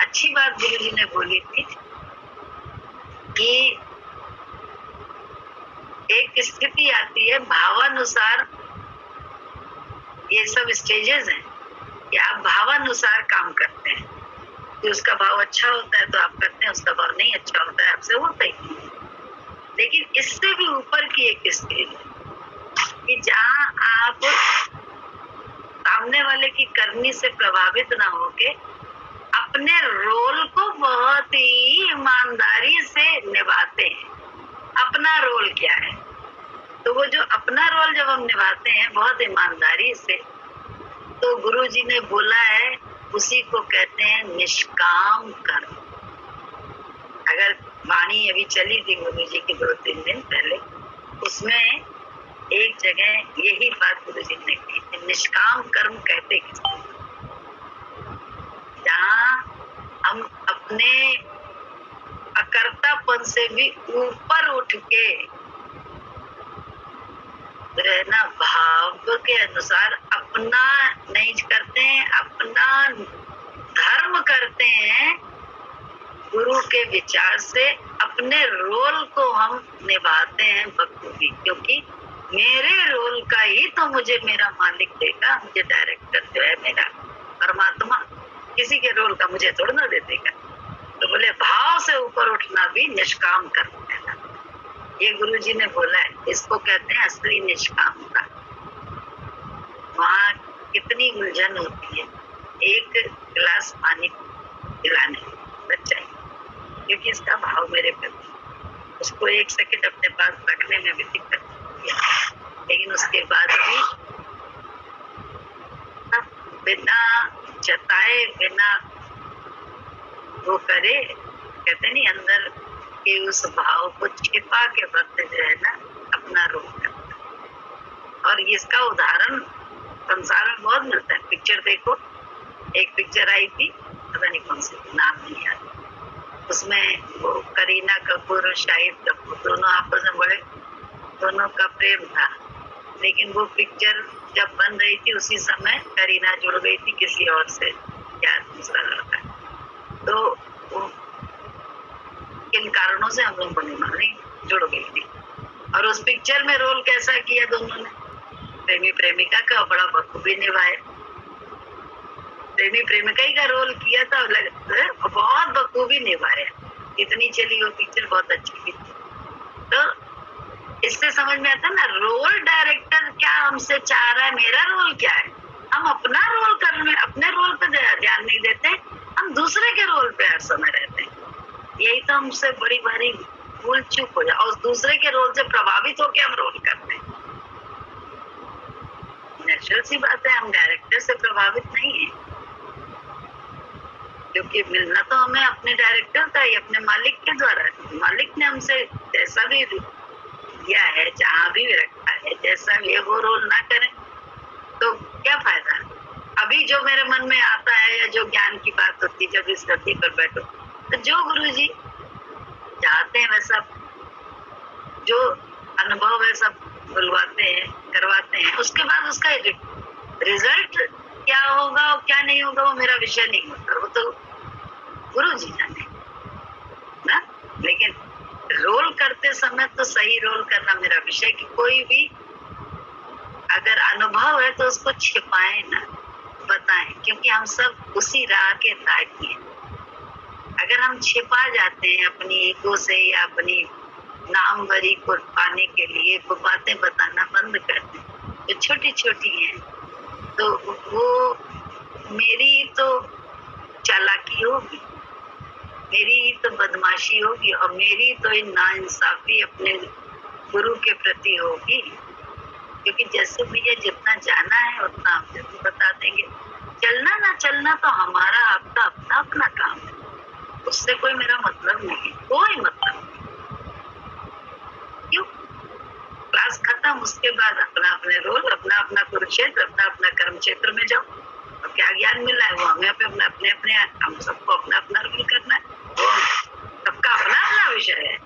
अच्छी बात गुरु जी ने बोली थी कि एक स्थिति आती है, भावानुसार ये सब स्टेजेस हैं कि आप भावानुसार काम करते हैं। कि उसका भाव अच्छा होता है तो आप करते हैं, उसका भाव नहीं अच्छा होता है, आपसे होता ही लेकिन इससे भी ऊपर की एक स्टेज है कि जहाँ आप सामने वाले की करनी से प्रभावित ना होके अपने रोल को बहुत ही ईमानदारी से निभाते हैं। अपना रोल क्या है? तो वो जो अपना रोल जब हम निभाते हैं, बहुत ईमानदारी से तो गुरु जी ने बोला है, उसी को कहते हैं निष्काम कर्म। अगर वाणी अभी चली थी गुरु जी की दो तीन दिन पहले, उसमें एक जगह यही बात गुरु जी ने की निष्काम कर्म कहते किसको जहाँ हम अपने अकर्तापन से भी ऊपर उठ के जो है ना भाव के अनुसार अपना नहीं करते हैं, अपना धर्म करते हैं, गुरु के विचार से अपने रोल को हम निभाते हैं बखूबी क्योंकि मेरे रोल का ही तो मुझे मेरा मालिक देगा, मुझे डायरेक्टर जो है मेरा परमात्मा किसी के रोल का मुझे थोड़ा ना दे देगा तो बोले, भाव से ऊपर उठना भी निष्काम करना है ये गुरु जी ने बोला है इसको कहते हैं असली निष्कामता। वहाँ कितनी उलझन होती है। एक गिलास पानी पिलाने बच्चा क्योंकि इसका भाव मेरे प्रति उसको एक सेकंड अपने पास रखने में भी दिक्कत लेकिन उसके बाद भी बिना जताए, बिना वो करे, कहते नहीं, अंदर के उस भाव को छिपा के वक्त जो है ना, अपना रूप करता और इसका उदाहरण संसार में बहुत मिलता है। पिक्चर देखो। एक पिक्चर आई थी, पता नहीं कौन सी, नाम नहीं याद। उसमें वो करीना कपूर और शाहिद कपूर, दोनों आपस में बड़े, दोनों का प्रेम था। लेकिन वो पिक्चर जब बन रही थी उसी समय करीना जुड़ गई थी किसी और से या दूसरा लड़का। तो किन कारणों से हम लोग बने माने? जुड़ गई थी। और उस पिक्चर में रोल कैसा किया दोनों ने? प्रेमी प्रेमिका का बड़ा बखूबी निभाया। प्रेमी प्रेमिका ही का रोल किया था लग, बहुत बखूबी निभाया। इतनी चली वो पिक्चर बहुत अच्छी थी। तो इससे समझ में आता है ना रोल डायरेक्टर क्या हमसे चाह रहा है, मेरा रोल क्या है? हम अपना रोल करने अपने रोल पे ध्यान नहीं देते हम दूसरे के रोल पे हर समय रहते हैं। यही तो हमसे बड़ी भारी भूल चूक हो जाए और दूसरे के रोल से प्रभावित होकर हम रोल करते हैं। नेचुरल सी बात है, हम डायरेक्टर से प्रभावित नहीं है। क्योंकि मिलना तो हमें अपने डायरेक्टर का ही, अपने मालिक के द्वारा मालिक ने हमसे जैसा भी दिया है, जहाँ भी रखा है, जैसा भी वो रोल ना करें तो क्या फ़ायदा? अभी जो मेरे मन में आता है या जो ज्ञान की बात होती है, जब इस धरती पर बैठो तो जो गुरु जी चाहते हैं वैसा जो अनुभव है, सब बुलवाते हैं, करवाते हैं, उसके बाद उसका रिज़ल्ट क्या होगा और क्या नहीं होगा, वो मेरा विषय नहीं होता, वो तो गुरु जी जाने ना? लेकिन रोल करते समय तो सही रोल करना मेरा विषय कि कोई भी अगर अनुभव है तो उसको छिपाए ना, बताएँ, क्योंकि हम सब उसी राह के ताकि हैं। अगर हम छिपा जाते हैं अपनी ईगो से या अपनी नामवरी को पाने के लिए, वो बातें बताना बंद कर दें, जो छोटी छोटी हैं तो वो मेरी तो चालाकी होगी। मेरी ही तो बदमाशी होगी और मेरी तो नाइंसाफी अपने गुरु के प्रति होगी। क्योंकि जैसे भैया जितना जाना है, उतना आप ज़रूर बता देंगे। चलना ना चलना तो हमारा आपका अपना अपना काम है। उससे कोई मेरा मतलब नहीं, कोई मतलब नहीं। क्यों? क्लास खत्म, उसके बाद अपना अपने रोल, अपना अपना कुरुक्षेत्र, अपना अपना कर्म क्षेत्र में जाओ। क्या ज्ञान मिला है? वो हमें अपने अपने अपने, हम सबको अपना अपना रोल करना है। सबका अपना अपना विषय है।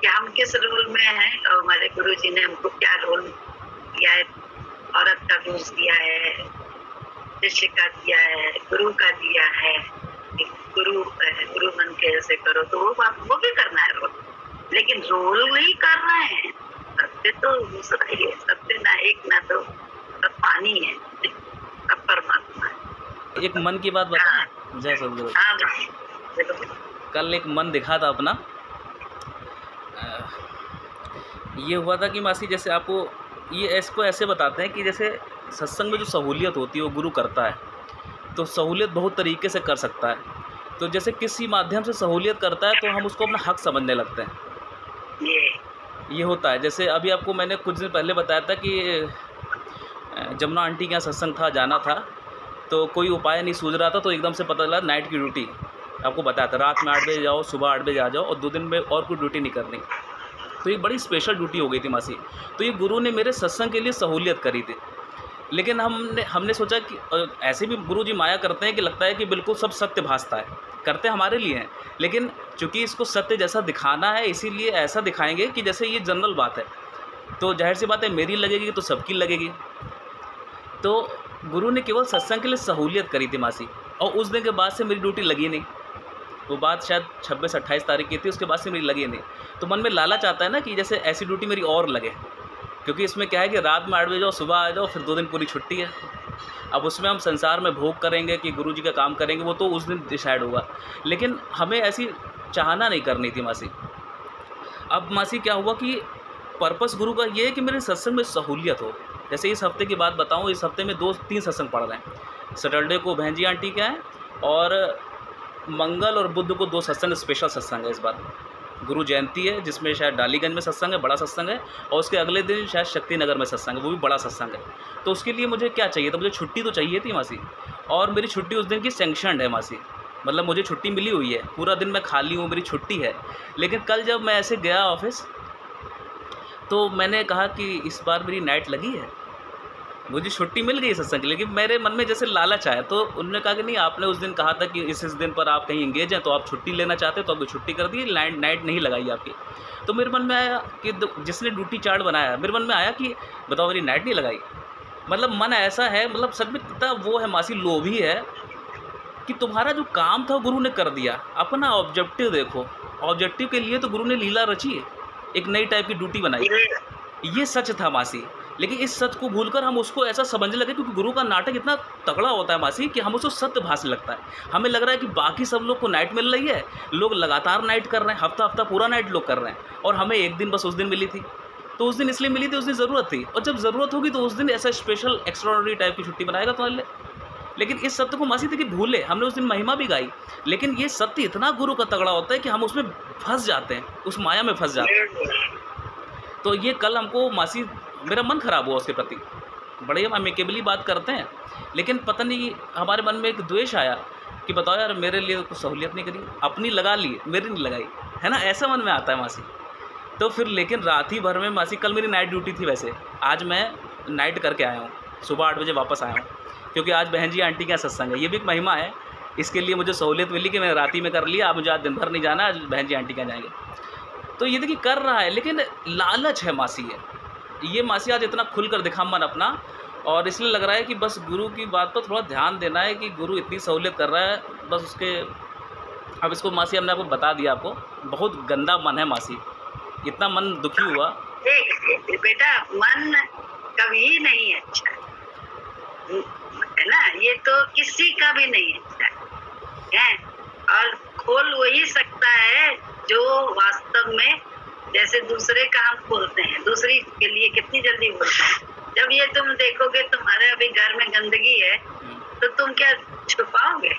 कि हम किस रोल में हैं और हमारे गुरु जी ने हमको क्या रोल दिया है औरत का दोष दिया है शिष्य का दिया है गुरु का दिया है गुरु गुरु मन के ऐसे करो तो वो बात वो भी करना है रोल लेकिन रोल ही कर रहे हैं सत्य तो दूसरा ही है सत्य ना एक ना दो सब पानी है सब परमात्मा है। एक मन की बात बता जय सदगुरु हाँ कल एक मन दिखा था अपना। ये हुआ था कि मासी जैसे आपको ये इसको ऐसे बताते हैं कि जैसे सत्संग में जो सहूलियत होती है, वो गुरु करता है तो सहूलियत बहुत तरीके से कर सकता है। तो जैसे किसी माध्यम से सहूलियत करता है तो हम उसको अपना हक समझने लगते हैं। ये होता है। जैसे अभी आपको मैंने कुछ दिन पहले बताया था कि जमुना आंटी के यहाँ सत्संग था, जाना था तो कोई उपाय नहीं सूझ रहा था तो एकदम से पता चला नाइट की ड्यूटी। आपको बताया था, रात में आठ बजे जाओ, सुबह आठ बजे आ जाओ और दो दिन में और कोई ड्यूटी नहीं करनी। तो ये बड़ी स्पेशल ड्यूटी हो गई थी मासी तो ये गुरु ने मेरे सत्संग के लिए सहूलियत करी थी। लेकिन हमने हमने सोचा कि ऐसे भी गुरु जी माया करते हैं कि लगता है कि बिल्कुल सब सत्य भासता है। करते हमारे लिए हैं, लेकिन चूँकि इसको सत्य जैसा दिखाना है, इसीलिए ऐसा दिखाएँगे कि जैसे ये जनरल बात है। तो ज़ाहिर सी बात है, मेरी लगेगी तो सबकी लगेगी। तो गुरु ने केवल सत्संग के लिए सहूलियत करी थी मासी और उस दिन के बाद से मेरी ड्यूटी लगी नहीं। वो बात शायद छब्बीस, अट्ठाईस तारीख की थी, उसके बाद से मेरी लगी नहीं। तो मन में लालच आता है ना कि जैसे ऐसी ड्यूटी मेरी और लगे। क्योंकि इसमें क्या है कि रात में आठ बजे जाओ, सुबह आ जाओ, फिर दो दिन पूरी छुट्टी है। अब उसमें हम संसार में भोग करेंगे कि गुरु जी का काम करेंगे, वो तो उस दिन डिसाइड होगा। लेकिन हमें ऐसी चाहना नहीं करनी थी मासी। अब मासी क्या हुआ कि पर्पस गुरु का ये है कि मेरे सत्संग में सहूलियत हो। जैसे इस हफ़्ते की बात बताऊँ, इस हफ़्ते में दो, तीन सत्संग पढ़ रहे हैं। सैटरडे को बहन जी आंटी का है और मंगल और बुद्ध को दो सत्संग स्पेशल सत्संग है इस बार। गुरु जयंती है, जिसमें शायद डालीगंज में सत्संग है, बड़ा सत्संग है, और उसके अगले दिन शायद शक्ति नगर में सत्संग है, वो भी बड़ा सत्संग है। तो उसके लिए मुझे क्या चाहिए? था मुझे छुट्टी तो चाहिए थी मासी, और मेरी छुट्टी उस दिन की सेंक्शनड है मासी। मतलब मुझे छुट्टी मिली हुई है, पूरा दिन मैं खाली हूँ, मेरी छुट्टी है। लेकिन कल जब मैं ऐसे गया ऑफ़िस तो मैंने कहा कि इस बार मेरी नाइट लगी है मुझे छुट्टी मिल गई सत्संग की लेकिन मेरे मन में जैसे लालच आया तो उन्होंने कहा कि नहीं आपने उस दिन कहा था कि इस इस दिन पर आप कहीं इंगेज हैं तो आप छुट्टी लेना चाहते हो तो आपको छुट्टी कर दी लैंड नाइट नहीं लगाई आपकी। तो मेरे मन में आया कि जिसने ड्यूटी चार्ट बनाया मेरे मन में आया कि बताओ मेरी नाइट नहीं लगाई। मतलब मन ऐसा है मतलब सच में कितना वो है मासी लोभी है कि तुम्हारा जो काम था गुरु ने कर दिया। अपना ऑब्जेक्टिव देखो ऑब्जेक्टिव के लिए तो गुरु ने लीला रची एक नई टाइप की ड्यूटी बनाई। ये सच था मासी। लेकिन इस सत्य को भूलकर हम उसको ऐसा समझने लगे क्योंकि गुरु का नाटक इतना तगड़ा होता है मासी कि हम उसको सत्य भाषण लगता है। हमें लग रहा है कि बाकी सब लोग को नाइट मिल रही है, लोग लगातार नाइट कर रहे हैं हफ़्ता हफ़्ता पूरा नाइट लोग कर रहे हैं और हमें एक दिन बस उस दिन मिली थी। तो उस दिन इसलिए मिली थी, उस दिन ज़रूरत थी और जब ज़रूरत होगी तो उस दिन ऐसा स्पेशल एक्स्ट्रॉनरी टाइप की छुट्टी बनाएगा तुम्हारे लिए लेकिन इस सत्य को मासी थी कि भूले, हमने उस दिन महिमा भी गाई, लेकिन ये सत्य इतना गुरु का तगड़ा होता है कि हम उसमें फंस जाते हैं, उस माया में फंस जाते हैं। तो ये कल हमको मासी मेरा मन खराब हुआ उसके प्रति। बड़े हम अमेकेबली बात करते हैं, लेकिन पता नहीं हमारे मन में एक द्वेष आया कि बताओ यार, मेरे लिए कुछ सहूलियत नहीं करी, अपनी लगा ली, मेरी नहीं लगाई, है ना? ऐसा मन में आता है मासी। तो फिर लेकिन रात ही भर में मासी, कल मेरी नाइट ड्यूटी थी वैसे। आज मैं नाइट करके आया हूँ, सुबह आठ बजे वापस आया हूँ, क्योंकि आज बहन जी, आंटी का सत्संग है। ये भी एक महिमा है, इसके लिए मुझे सहूलियत मिली कि मैंने रात ही में कर लिया आप मुझे आज दिन भर नहीं जाना, आज बहन जी, आंटी का जाएँगे। तो ये देखिए कर रहा है, लेकिन लालच है मासी है ये मासी आज इतना खुल कर दिखा मन अपना, और इसलिए लग रहा है कि बस गुरु की बात पर थोड़ा ध्यान देना है कि गुरु इतनी सहूलियत कर रहा है। बस उसके, अब इसको मासी हमने आपको बता दिया आपको, बहुत गंदा मन है मासी। इतना मन दुखी हुआ। बेटा, मन कभी नहीं अच्छा। है ना? ये तो किसी का भी नहीं अच्छा। है? और खोल वही सकता है जो वास्तव में जैसे दूसरे का हम हैं, दूसरी के लिए कितनी जल्दी बोलते हैं। जब ये तुम देखोगे तुम्हारे अभी घर में गंदगी है तो तुम क्या छुपाओगे?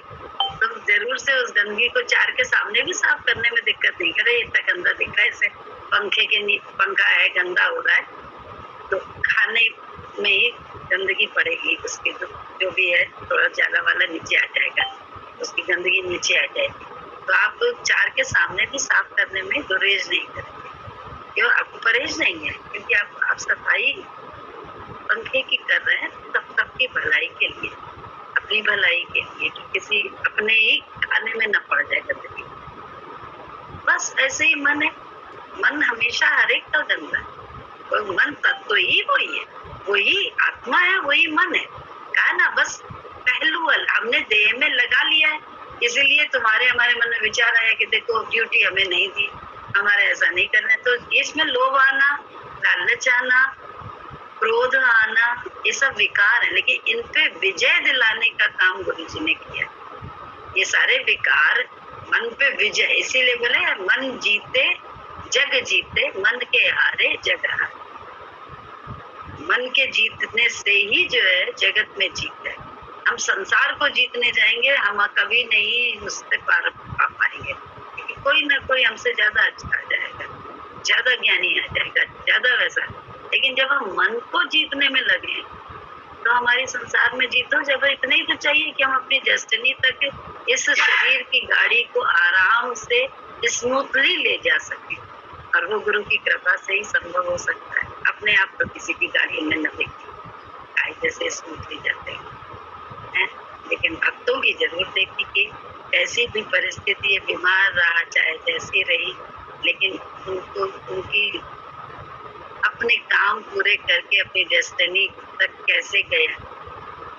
तुम ज़रूर से उस गंदगी को चार के सामने भी साफ़ करने में दिक्कत नहीं करे इतना गंदा दिख रहा है, इसे पंखे के पंखा है, गंदा हो रहा है। तो खाने में ही गंदगी पड़ेगी, उसकी तो जो भी है, थोड़ा ज़्यादा वाला नीचे आ जाएगा, उसकी गंदगी नीचे आ जाएगी। तो आप चार के सामने भी साफ़ करने में गुरेज नहीं करेंगे। क्यों? आपको परहेज नहीं है, क्योंकि आप आप सफ़ाई पंखे की कर रहे हैं सब, सबकी भलाई के लिए, अपनी भलाई के लिए, कि किसी अपने ही खाने में न पड़ जाए गंदगी। बस ऐसे ही मन है। मन हमेशा हर एक का गंदा है। तो मन तत्व ही वही है, वही आत्मा है, वही मन है। कहा ना, बस पहलू हमने देह में लगा लिया है। इसीलिए तुम्हारे, हमारे मन में विचार आया कि देखो ड्यूटी हमें नहीं दी। हमारे ऐसा नहीं करना। है तो इसमें लोभ आना, लालच आना, क्रोध आना, ये सब विकार है। लेकिन इन पे विजय दिलाने का काम गुरु जी ने किया। ये सारे विकार मन पे विजय, इसीलिए बोले मन जीते, जग जीते, मन के हारे जग हारे। मन के जीतने से ही जो है, जगत में जीत है। हम संसार को जीतने जाएँगे, हम कभी नहीं उससे पार पा पाएँगे। कोई ना कोई हमसे ज़्यादा अच्छा आ जाएगा। ज़्यादा ज्ञानी आ जाएगा, ज़्यादा वैसा। लेकिन जब हम मन को जीतने में लगे तो हमारे संसार में जीतो, जब इतना ही तो चाहिए कि हम अपनी डेस्टिनी तक इस शरीर की गाड़ी को आराम से स्मूथली ले जा सके। और वो गुरु की कृपा से ही संभव हो सकता है। अपने आप तो किसी की गाड़ी में न देखी कायदे से स्मूथली जाते हैं। लेकिन भक्तों की ज़रूर देखी कि ऐसी भी परिस्थिति बीमार रहा, चाहे जैसी रही, लेकिन उनको उनकी अपने काम पूरे करके, अपनी डेस्टिनी तक कैसे गया,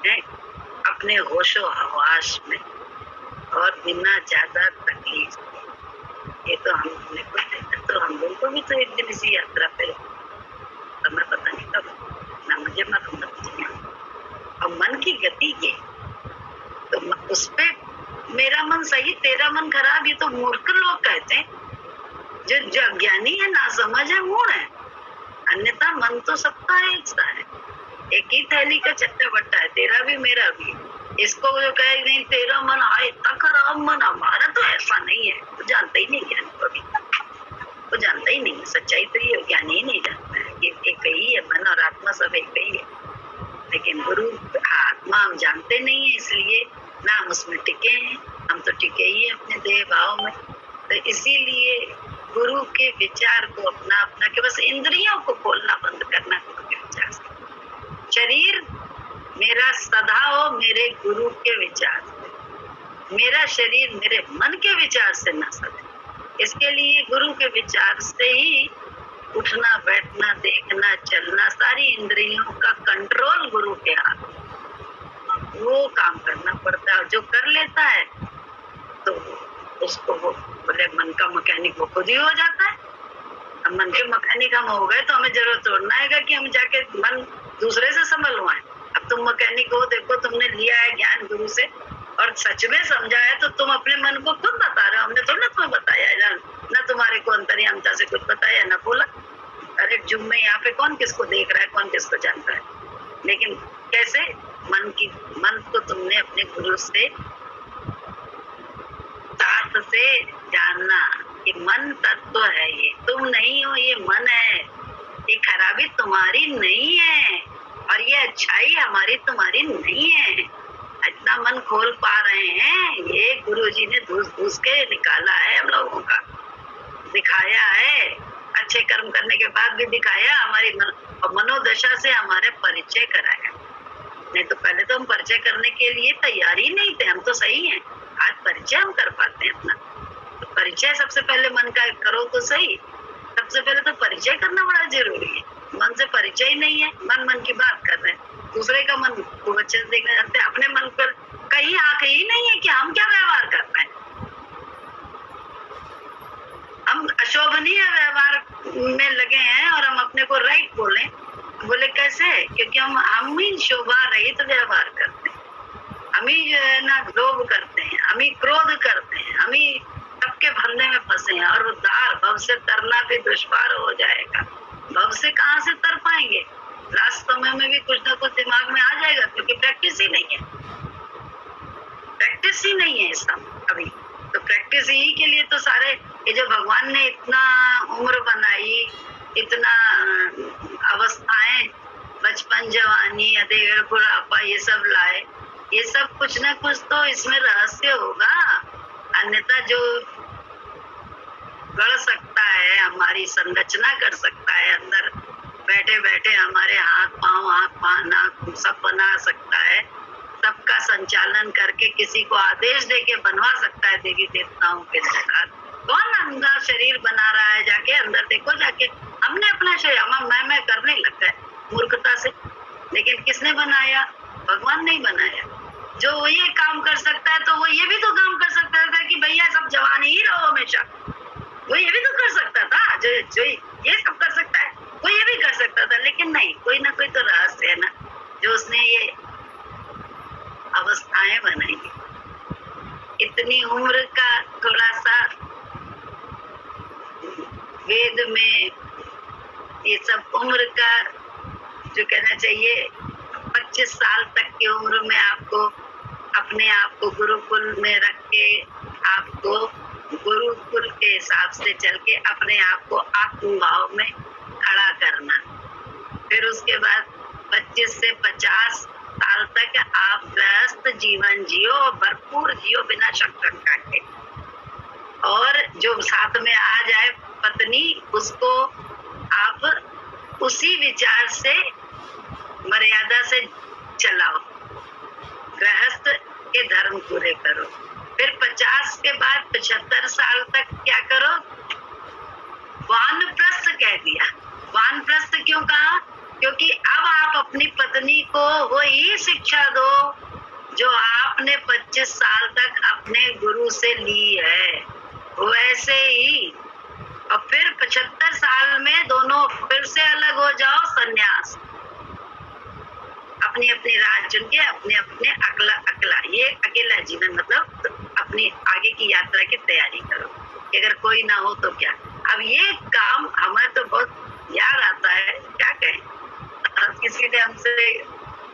है? अपने होशो हवास में, और बिना ज़्यादा तकलीफ़ ये तो हम अपने को देखा तो हम लोग को भी तो एक दिन इसी यात्रा पे तो मैं पता नहीं कब, ना मुझे ना मुझे और मन की गति ये तो उस पे मेरा मन सही, तेरा मन खराब, ये तो मूर्ख लोग कहते हैं। जो जो अज्ञानी है ना समझ है मूड है। अन्यथा मन तो सबका एक सा है। एक ही थैली का चट्टा बट्टा है, तेरा भी, मेरा भी। इसको जो कहे, नहीं, तेरा मन आए इतना खराब मन, हमारा तो ऐसा नहीं है। तो जानता ही नहीं ज्ञान को भी। वो जानता ही नहीं सच्चाई तो ये ज्ञान ही नहीं जानता है। कि एक ही है मन और आत्मा सब एक ही है। लेकिन गुरु आत्मा हम जानते नहीं है, इसलिए ना, हम उसमें टिके हैं, हम तो टिके ही अपने देह भाव में। तो इसीलिए गुरु के विचार को अपना अपना के, बस इंद्रियों को खोलना बंद करना गुरु के विचार से। शरीर मेरा सदा हो मेरे गुरु के विचार से। मेरा शरीर मेरे मन के विचार से न सदे। इसके लिए गुरु के विचार से ही उठना, बैठना, देखना, चलना, सारी इंद्रियों का कंट्रोल गुरु के हाथ वो काम करना पड़ता है। जो कर लेता है तो उसको बोले, मन का मैकेनिक वो खुद ही हो जाता है। अब मन के मैकेनिक हम हो गए तो हमें ज़रूरत तोड़ना है कि हम जाके मन दूसरे से संभलवाएँ। अब तुम मैकेनिक हो, देखो तुमने लिया है ज्ञान गुरु से, और सच में समझा है तो तुम अपने मन को खुद बता रहे हो। हमने थोड़ा तुम्हें बताया है ना तुम्हारे को अंतरियामता से कुछ बताया, ना बोला। अरे, जुम्मे यहाँ पे कौन किसको देख रहा है, कौन किसको जानता है? लेकिन कैसे मन की मन को तुमने अपने गुरु से साथ से जानना कि मन तत्व है ये। तुम नहीं हो ये मन है। ये खराबी तुम्हारी नहीं है। और ये अच्छाई हमारी तुम्हारी नहीं है। इतना मन खोल पा रहे हैं। ये गुरु जी ने धूस धूस के निकाला है हम लोगों का। दिखाया है। अच्छे कर्म करने के बाद भी दिखाया। हमारी मन, मनोदशा से हमारे परिचय कराया। नहीं तो पहले तो हम परिचय करने के लिए तैयार ही नहीं थे। हम तो सही हैं। आज परिचय हम कर पाते हैं अपना। तो परिचय सबसे पहले मन का करो तो सही। सबसे पहले तो परिचय करना बड़ा ज़रूरी है। मन से परिचय नहीं है, मन मन की बात कर रहे हैं। दूसरे का मन को बच्चे देखना चाहते हैं। अपने मन पर कहीं आँख ही नहीं है कि हम क्या व्यवहार कर रहे हैं। हम अशोभनीय व्यवहार में लगे हैं और हम अपने को राइट बोले। बोले, कैसे? क्योंकि हम हम ही शोभा रहित तो व्यवहार करते हैं। हम ही जो है ना, लोभ करते हैं हम ही क्रोध करते हैं हम ही सबके भरने में फंसे हैं और उद्धार भव से तरना भी दुष्पार हो जाएगा। भव से कहाँ से तर पाएँगे? लास्ट समय में भी कुछ ना कुछ दिमाग में आ जाएगा, क्योंकि प्रैक्टिस ही नहीं है। प्रैक्टिस ही नहीं है इसका अभी। तो प्रैक्टिस ही के लिए तो सारे, ये जो भगवान ने इतना उम्र बनाई इतना अवस्थाएँ, बचपन, जवानी अधेड़ बुढ़ापा ये सब लाए। ये सब कुछ ना कुछ तो इसमें रहस्य होगा। अन्यथा जो बढ़ सकता है, हमारी संरचना कर सकता है, अंदर बैठे बैठे हमारे हाथ, पाँव आँख पाँव नाक, सब बना सकता है। सबका संचालन करके किसी को आदेश देके बनवा सकता है देवी देवताओं के सरकार कौन अंदर शरीर बना रहा है जाके? अंदर देखो जाके हमने अपना शरीर हम मैं मैं करने लगता है मूर्खता से। लेकिन किसने बनाया? भगवान नहीं बनाया। जो वो ये काम कर सकता है तो वो ये भी तो काम कर सकता था कि भैया, सब जवान ही रहो हमेशा। वो ये भी तो कर सकता था, जो जो ये सब कर सकता है, वो ये भी कर सकता था। लेकिन नहीं, कोई ना कोई तो रहस्य है ना, जो उसने ये अवस्थाएँ बनाई इतनी उम्र का थोड़ा सा वेद में ये सब उम्र का जो कहना चाहिए 25 साल तक की उम्र में आपको अपने आप को गुरुकुल में रख के, आपको गुरुकुल के हिसाब से चल के अपने आप को आत्म भाव में खड़ा करना। फिर उसके बाद 25 से 50 साल तक आप व्यस्त जीवन जियो भरपूर जियो बिना शंका के और जो साथ में आ जाए पत्नी, उसको आप उसी विचार से, मर्यादा से चलाओ। गृहस्थ के धर्म पूरे करो। फिर पचास के बाद पचहत्तर साल तक क्या करो? वानप्रस्थ कह दिया। वानप्रस्थ क्यों कहा? क्योंकि अब आप अपनी पत्नी को वही शिक्षा दो, जो आपने 25 साल तक अपने गुरु से ली है। वैसे ही और फिर पचहत्तर साल में दोनों फिर से अलग हो जाओ, सन्यास। अपनी अपनी राह चुन के, अपने अपने अकला अकला, ये अकेला जीवन मतलब अपनी आगे की यात्रा की तैयारी करो। अगर कोई ना हो तो क्या? अब ये काम हमें तो बहुत याद आता है, क्या कहें? किसी ने हमसे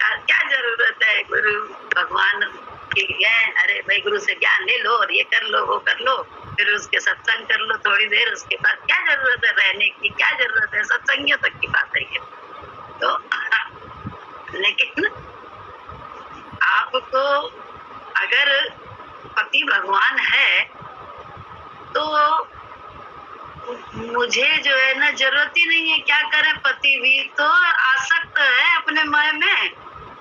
क्या ज़रूरत है गुरु? भगवान की गए अरे भाई गुरु से ज्ञान ले लो और ये कर लो, वो कर लो, फिर उसके सत्संग कर लो, थोड़ी देर उसके बाद क्या ज़रूरत है रहने की, क्या ज़रूरत है? सत्संग तक की बात है ये तो लेकिन आपको अगर पति भगवान है तो मुझे जो है ना ज़रूरत ही नहीं है क्या करे पति भी तो आसक्त है अपने मय में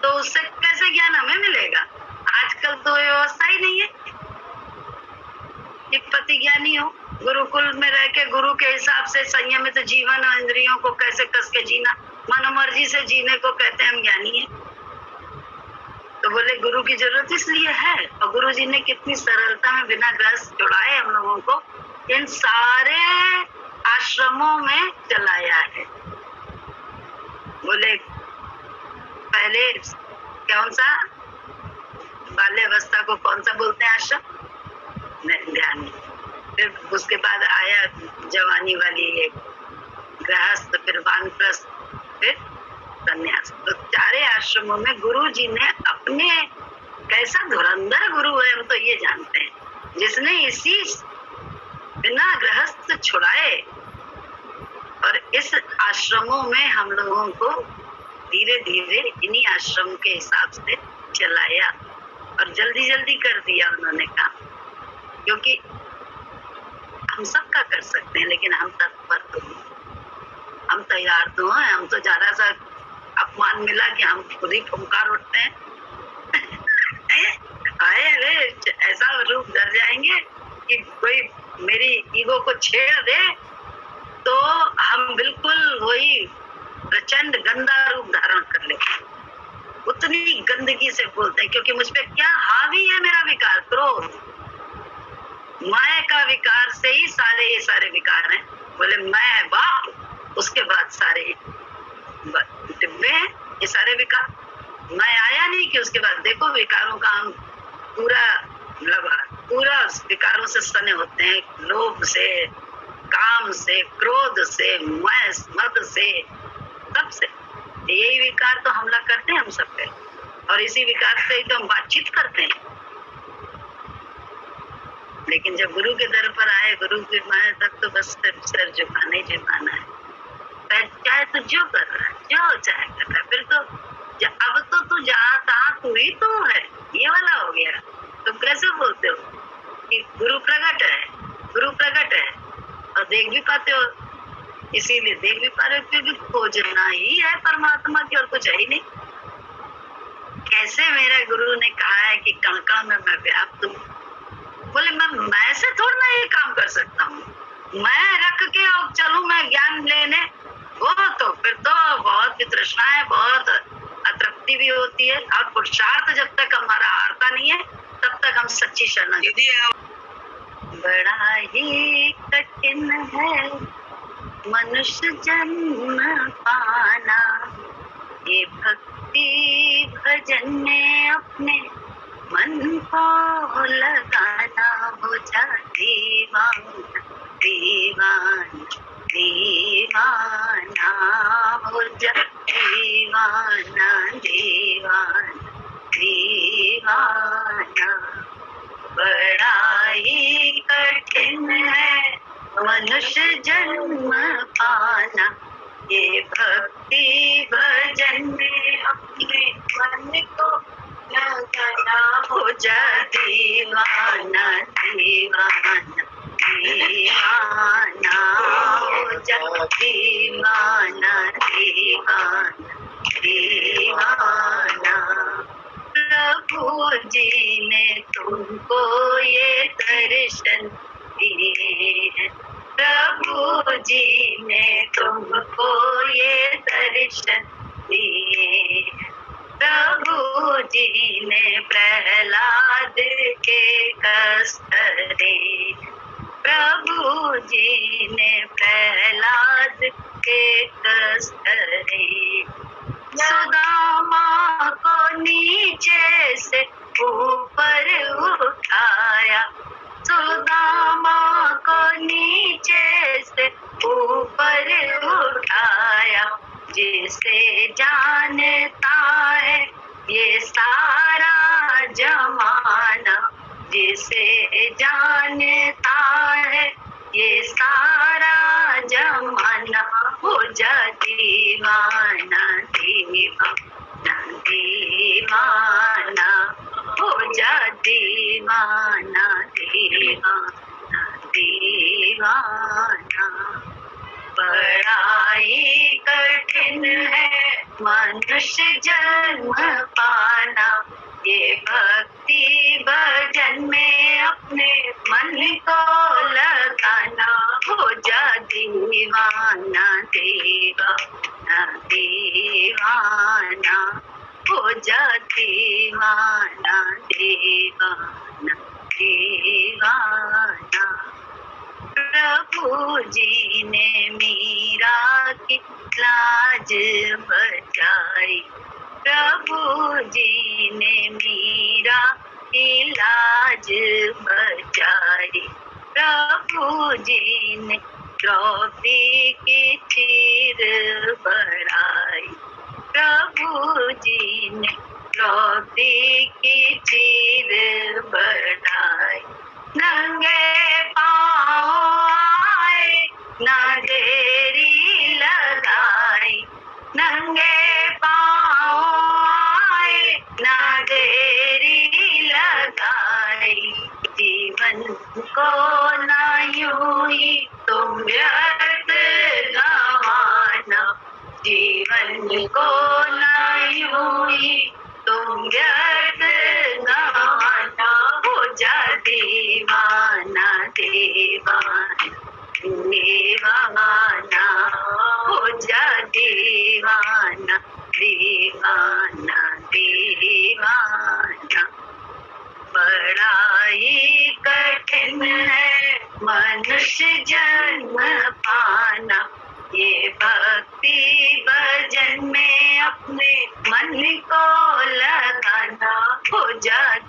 तो उससे कैसे ज्ञान हमें मिलेगा आजकल तो व्यवस्था ही नहीं है कि पति ज्ञानी हो गुरुकुल में रह के गुरु के हिसाब से संयमित जीवन और इंद्रियों को कैसे कस के जीना मनोमर्जी से जीने को कहते हैं, हम ज्ञानी है। तो बोले, गुरु की ज़रूरत इसलिए है। और गुरु जी ने कितनी सरलता में बिना ग्रस्त जुड़ाए हम लोगों को इन सारे आश्रमों में चलाया है। बोले, पहले कौन सा? बाल्य अवस्था को कौन सा बोलते हैं आश्रम? ध्यान फिर उसके बाद आया जवानी वाली एक गृहस्थ, फिर वानप्रस्थ। चारे आश्रमों में गुरु जी ने अपने कैसा धुरंधर गुरु है, हम तो ये जानते हैं। जिसने इसी बिना गृहस्थ छुड़ाए और इस आश्रमों में हम लोगों को धीरे धीरे इन्हीं आश्रम के हिसाब से चलाया और जल्दी जल्दी कर दिया उन्होंने काम। क्योंकि हम सबका कर सकते हैं, लेकिन हम तत्पर तो हम तैयार तो हैं, हम तो ज़्यादा सा अपमान मिला कि हम खुद ही फुमकार उठते हैं। आए अरे, ऐसा रूप डर जाएँगे कि कोई मेरी ईगो को छेड़ दे तो हम बिल्कुल वही प्रचंड गंदा रूप धारण कर हैं उतनी गंदगी से बोलते हैं, क्योंकि मुझ पे क्या हावी है मेरा विकार, क्रोध। माया का विकार से ही सारे ये सारे विकार हैं। बोले, मैं बाप, उसके बाद सारे डिब्बे हैं ये सारे विकार, मैं आया नहीं कि उसके बाद, देखो विकारों का हम पूरा लगा, पूरा विकारों से सने होते हैं, लोभ से, काम से, क्रोध से, मैं, मद से, सबसे। यही विकार तो हमला करते हैं हम सब पे, और इसी विकार से ही तो हम बातचीत करते हैं। लेकिन जब गुरु के दर पर आए, गुरु के माए तक तो बस सिर सिर झुकाना झुकाना है। चाहे तो जो कर रहा है जो चाहे कर रहा है फिर तो अब तो तू जहाँ तहा तू ही तो है ये वाला हो गया तुम कैसे बोलते हो कि गुरु प्रकट है गुरु प्रकट है और देख भी पाते हो इसीलिए देख भी पा रहे हो क्योंकि खोजना ही है परमात्मा की और कुछ है ही नहीं कैसे मेरा गुरु ने कहा है कि कण में मैं व्याप्त हूँ बोले मैं मैं से थोड़ा ना ये काम कर सकता हूँ मैं रख के और चलू मैं ज्ञान लेने वो तो फिर तो बहुत तृष्णा है बहुत अतृप्ति भी होती है और पुरुषार्थ जब तक हमारा हारता नहीं है तब तक हम सच्ची शरणागति बड़ा ही कठिन है मनुष्य जन्म पाना। ये भक्ति भजन में अपने मन को लगाना हो जा दीवान दीवाना। दीवाना हो जा दीवाना दीवाना। दीवाना बड़ा कठिन है, मनुष्य जन्म पाना। ये भक्ति भजन अपने मन को लगाना हो जा दीवाना दीवाना। दीवाना दीवाना प्रभु जी ने तुमको ये दर्शन दिए। प्रभु जी ने तुमको ये दर्शन दिए। प्रभु जी ने प्रहलाद के दे। प्रभु जी ने प्रहलाद के कस्तरे सुदामा को नीचे से ऊपर उठाया। सुदामा को मनुष्य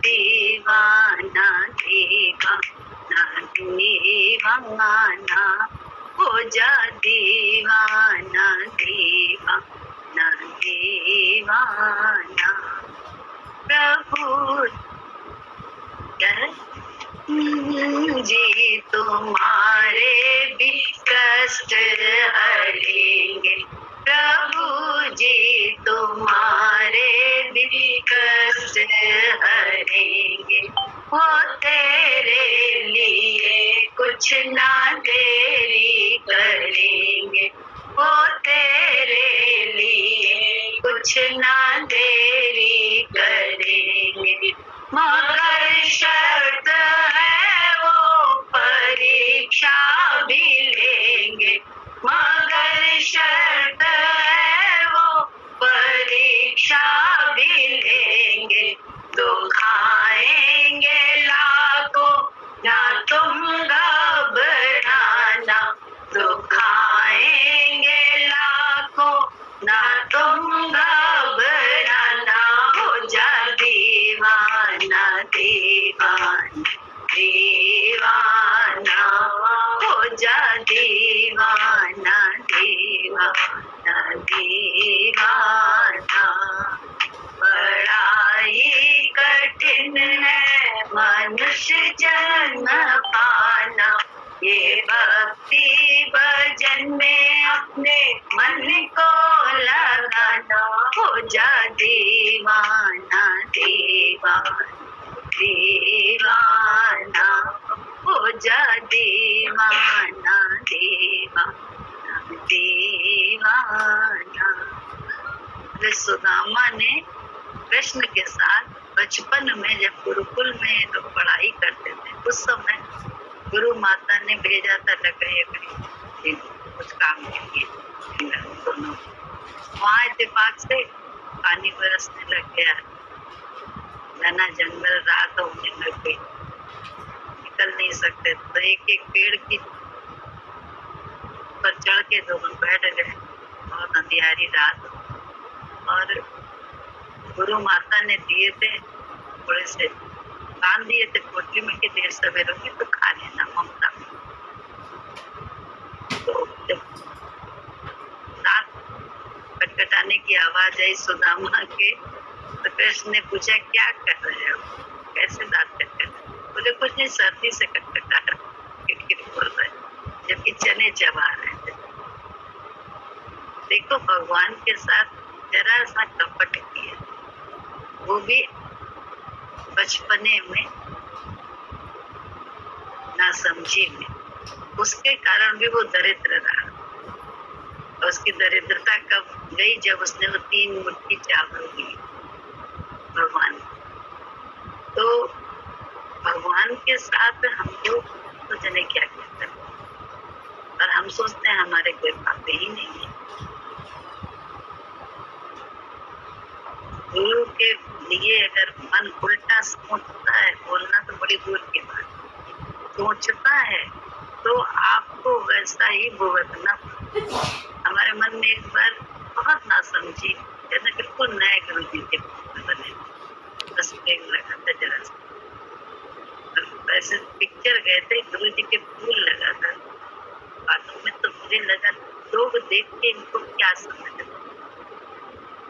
दीवाना दीवाना दीवाना हो जा दीवाना दीवाना दीवाना प्रभु जी तुम्हारे भी कष्ट हरेंगे। प्रभु जी तुम्हारे भी कष्ट हरेंगे। वो तेरे लिए कुछ ना देरी करेंगे। वो तेरे लिए कुछ ना देरी करेंगे। मगर शर्त है वो जा दीवाना दीवाना दीवाना हो दीवाना दीवाना दीवाना वे ने कृष्ण के साथ बचपन में जब गुरुकुल में लोग पढ़ाई करते थे, उस समय गुरु माता ने भेजा था लकड़े कुछ काम के लिए। दोनों। वहाँ इतफाक से पानी बरसने लग गया। घना जंगल, रात होने लग गई निकल नहीं सकते। तो एक एक पेड़ की पर चढ़ के दोनों बैठ गए। बहुत अंधियारी रात। और गुरु माता ने दिए थे थोड़े से। बाँध दिए थे पोटली में कि देर सवेर होगी तो खा लेना ममता। तो खटखटाने की आवाज़ आई सुदामा के तो कृष्ण ने पूछा, क्या कर रहे हो? कैसे दांत खटखटा बोले, कुछ नहीं, सर्दी से खटखटा किटकिट बोल रहे जबकि चने चबा रहे थे देखो, भगवान के साथ जरा सा कपट किया वो भी बचपने में ना समझी में। उसके कारण भी वो दरिद्र रहा। और उसकी दरिद्रता कब गई जब उसने वो तीन मुट्ठी चावल दी? भगवान। तो भगवान के साथ हम लोग तो जने क्या कहते हैं? और हम सोचते हैं हमारे कोई पापे ही नहीं है। गुरु के लिए अगर मन उल्टा सोचता है, बोलना तो बड़ी दूर की बात सोचता है तो आपको वैसा ही भुगतना हमारे मन में एक बार बहुत ना समझी जैसे बिल्कुल नए गुरु जी के बने। बस प्रेम लगा था जरा वैसे पिक्चर गए थे, गुरु जी के फूल लगा था। बातों में तो मुझे लगा, लोग देख के इनको क्या समझ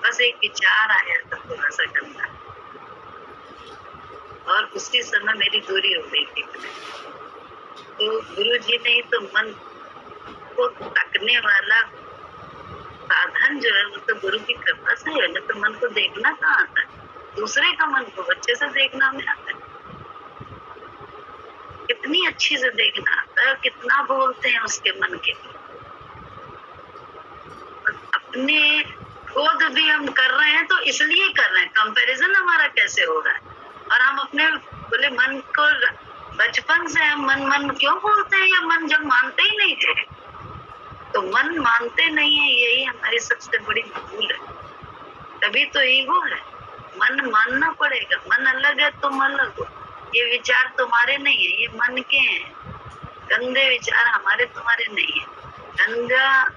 बस एक विचार आया था थोड़ा सा गंदा। और उसी समय मेरी दूरी हो गई थी। तो गुरु जी ने तो मन को तकने वाला साधन जो है वो तो गुरु की कृपा से है तो मन को देखना कहाँ आता है? दूसरे का मन को बच्चे से देखना में आता है। कितनी अच्छी से देखना आता है कितना बोलते हैं उसके मन के अपने खुद भी हम कर रहे हैं तो इसलिए कर रहे हैं। कंपैरिजन हमारा कैसे हो रहा है? और हम अपने बोले, मन को बचपन से हम मन मन क्यों बोलते हैं? या मन जब मानते ही नहीं थे? तो मन मानते नहीं है, यही हमारी सबसे बड़ी भूल है। तभी तो ईगो है। मन मानना पड़ेगा। मन अलग है तुम अलग हो। ये विचार तुम्हारे नहीं है, ये मन के हैं। गंदे विचार हमारे तुम्हारे नहीं है। गंदा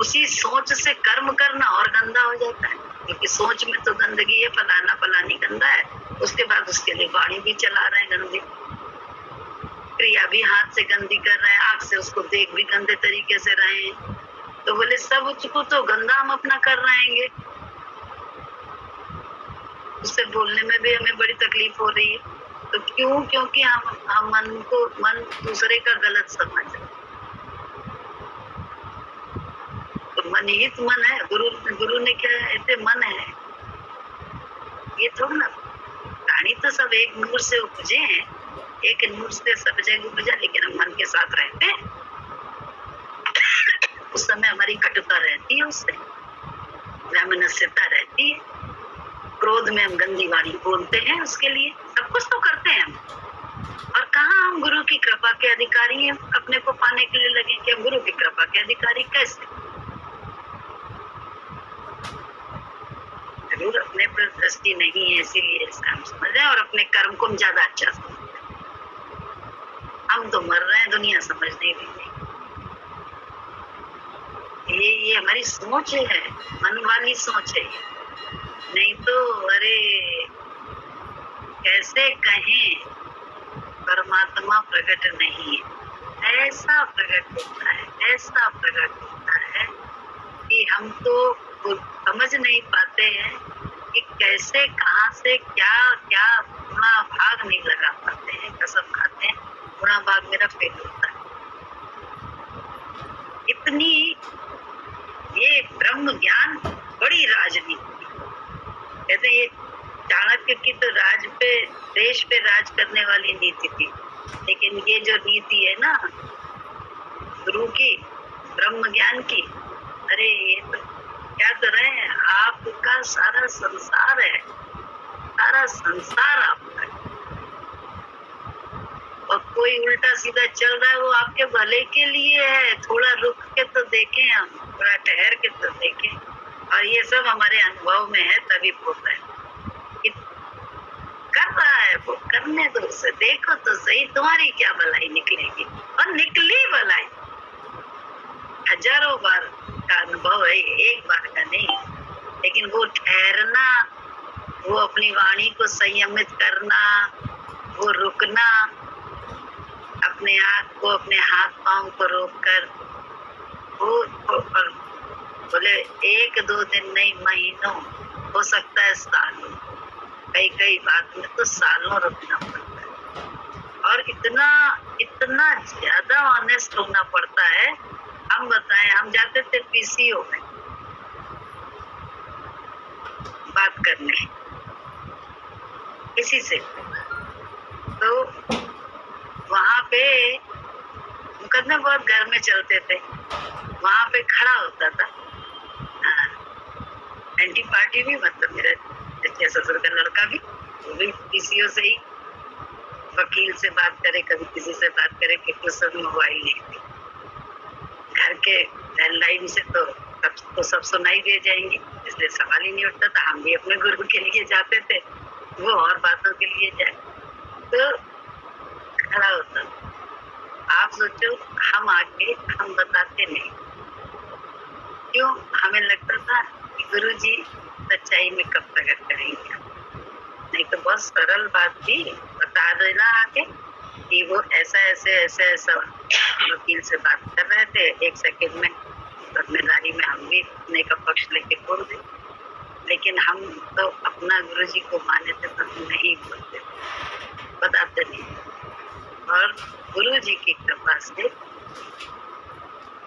उसी सोच से कर्म करना और गंदा हो जाता है। क्योंकि सोच में तो गंदगी है, फलाना फलानी गंदा है। उसके बाद उसके लिए वाणी भी चला रहे हैं गंदी। क्रिया भी हाथ से गंदी कर रहे हैं आग से उसको देख भी गंदे तरीके से रहे हैं। तो बोले, सबको तो गंदा हम अपना कर रहेंगे उससे बोलने में भी हमें बड़ी तकलीफ़ हो रही है। तो क्यों? क्योंकि हम हम मन को, मन दूसरे का गलत समझ तो मन ही तो मन है। गुरु गुरु ने क्या ऐसे मन है? ये थोड़ा ना, प्राणी तो सब एक नूर से उपजे हैं। एक नूर से सब जगह उपजा लेकिन हम मन के साथ रहते हैं। उस समय हमारी कटुता रहती है उससे। वैमनस्यता रहती है। क्रोध में हम गंदी वाणी बोलते हैं उसके लिए। सब कुछ तो करते हैं हम। और कहा हम गुरु की कृपा के अधिकारी हैं? अपने को पाने के लिए लगे कि हम गुरु की कृपा के अधिकारी कैसे? ज़रूर, अपने पर दृष्टि नहीं है, इसीलिए इसका हम समझ रहे हैं और अपने कर्म को हम ज़्यादा अच्छा समझते हम तो मर रहे हैं, दुनिया समझ नहीं रही ये ये हमारी सोच है, मन वाली सोच है। नहीं तो अरे, कैसे कहें, परमात्मा प्रकट नहीं है। ऐसा प्रकट होता है, ऐसा प्रकट होता है कि हम तो समझ नहीं पाते हैं कि कैसे, कहाँ से, क्या क्या गुणा भाग नहीं लगा पाते हैं, कसम खाते हैं। गुणा भाग मेरा फेल होता है। इतनी ये ब्रह्म ज्ञान बड़ी राजनीति। कहते ये चाणक्य की तो राज पे, देश पे राज करने वाली नीति थी। लेकिन ये जो नीति है ना, गुरु की, ब्रह्म ज्ञान की, अरे ये तो क्या कर रहे हैं आपका सारा संसार है। सारा संसार आपका है और कोई उल्टा सीधा चल रहा है, वो आपके भले के लिए है। थोड़ा रुक के तो देखें हम, थोड़ा ठहर के तो देखें। और ये सब हमारे अनुभव में है, तभी होता है। कर रहा है वो, करने दो उसे। देखो तो सही, तुम्हारी क्या भलाई निकलेगी? और निकली भलाई। हज़ारों बार का अनुभव है, एक बार का नहीं। लेकिन वो ठहरना, वो अपनी वाणी को संयमित करना, वो रुकना अपने आँख को, अपने हाथ पाँव को रोक कर बोले, एक दो दिन नहीं, महीनों हो सकता है सालों। कई कई बात में तो सालों रुकना पड़ता है। और इतना इतना ज़्यादा ऑनेस्ट होना पड़ता है। हम बताएँ, हम जाते थे पीसीओ में बात करने। किसी से? तो वहाँ पे मुकदमे बहुत घर में चलते थे। वहाँ पे खड़ा होता था। एंटी हाँ। पार्टी भी मतलब मेरे जैसे ससुर का लड़का भी, वो भी पीसीओ से ही वकील से बात करे, कभी किसी से बात करे कि कुछ सब मोबाइल नहीं। थी घर के लैंडलाइन से तो सब तो सब सुनाई दे जाएँगे, इसलिए सवाल ही नहीं उठता था। हम भी अपने गुरु के लिए जाते थे, वो और बातों के लिए जाए। तो खड़ा होता आप सोचो, हम आके हम बताते नहीं। क्यों? हमें लगता था गुरु जी सच्चाई में कब प्रकट करेंगे। नहीं तो बहुत सरल बात थी, बता देना आके कि वो ऐसा, ऐसे ऐसे, ऐसा वकील से बात कर रहे थे। एक सेकंड में ज़िम्मेदारी में हम भी अपने का पक्ष लेके बोल दे लेकिन हम तो अपना गुरु जी को माने थे तो नहीं बोलते। बताते नहीं। और गुरु जी की कृपा से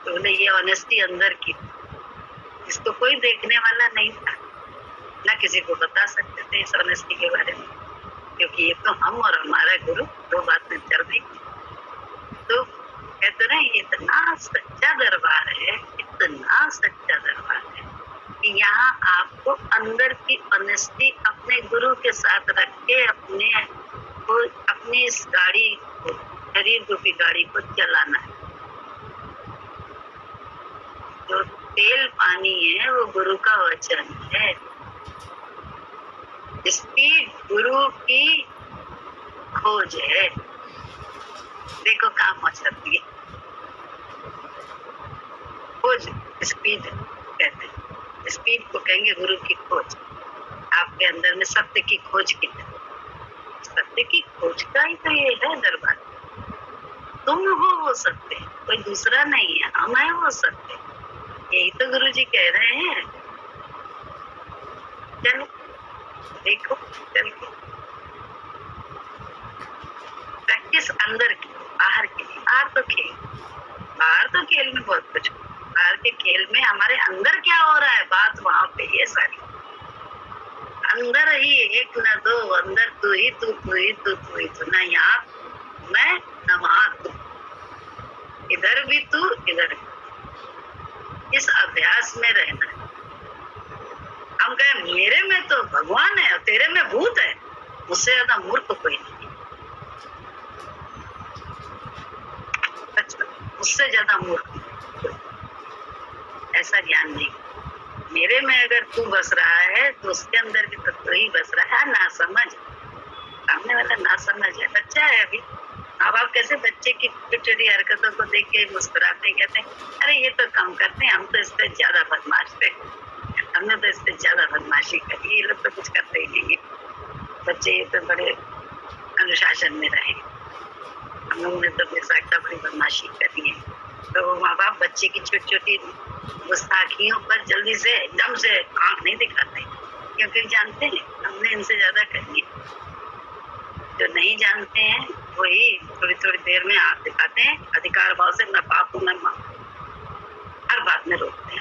तुमने ये ऑनेस्टी अंदर की। इसको कोई देखने वाला नहीं था। ना किसी को बता सकते थे इस ऑनेस्टी के बारे में, क्योंकि ये तो हम और हमारा गुरु दो बात में चल रही तो कहते ना इतना सच्चा दरबार है इतना सच्चा दरबार है कि यहाँ आपको अंदर की ऑनेस्टी अपने गुरु के साथ रख के अपने को अपनी इस गाड़ी को शरीर रूपी गाड़ी को चलाना है जो तेल पानी है वो गुरु का वचन है स्पीड गुरु की खोज है देखो कहाँ पहुँच सकती है खोज स्पीड कहते हैं स्पीड को कहेंगे गुरु की खोज आपके अंदर में सत्य की खोज की तरह सत्य की खोज का ही तो ये है दरबार तुम हो वो सत्य कोई दूसरा नहीं है हम है वो सत्य यही तो गुरु जी कह रहे हैं चलो देखो चल के प्रैक्टिस अंदर की बाहर की नहीं बाहर तो खेल बाहर तो खेल में बहुत कुछ। बाहर के खेल में हमारे अंदर क्या हो रहा है? बात वहाँ पे ये सारी। अंदर ही एक न दो, अंदर तू ही, तू तू ही, तू तू ही। तू ना यहाँ मैं, न वहाँ तू। इधर भी तू, इधर भी इस अभ्यास में रहना हम कहे, मेरे में तो भगवान है तेरे में भूत है। मुझसे ज़्यादा मूर्ख कोई नहीं अच्छा उससे ज़्यादा मूर्ख ऐसा ज्ञान नहीं। मेरे में अगर तू बस रहा है तो उसके अंदर भी तो ही बस रहा है, ना समझ। सामने वाला ना समझ है। बच्चा है अभी। माँ बाप कैसे बच्चे की छोटी हरकतों को देख के मुस्कुराते कहते हैं, अरे, ये तो कम करते हैं, हम तो इससे ज़्यादा बदमाश थे। हमने तो इससे ज़्यादा बदमाशी करी ये लोग तो कुछ करते ही नहीं बच्चे ये तो बड़े अनुशासन में रहे। ने तो बेसाख्ता बड़ी बदमाशी है। तो माँ बाप बच्चे की छोटी छोटी गुस्ताखियों पर जल्दी से एकदम से आँख नहीं दिखाते, क्योंकि जानते हैं, हमने इनसे ज़्यादा करनी जो नहीं जानते हैं, वही थोड़ी थोड़ी देर में आँख दिखाते हैं, अधिकार भाव से मैं पाप मैं माँ हर बात में रोकते हैं।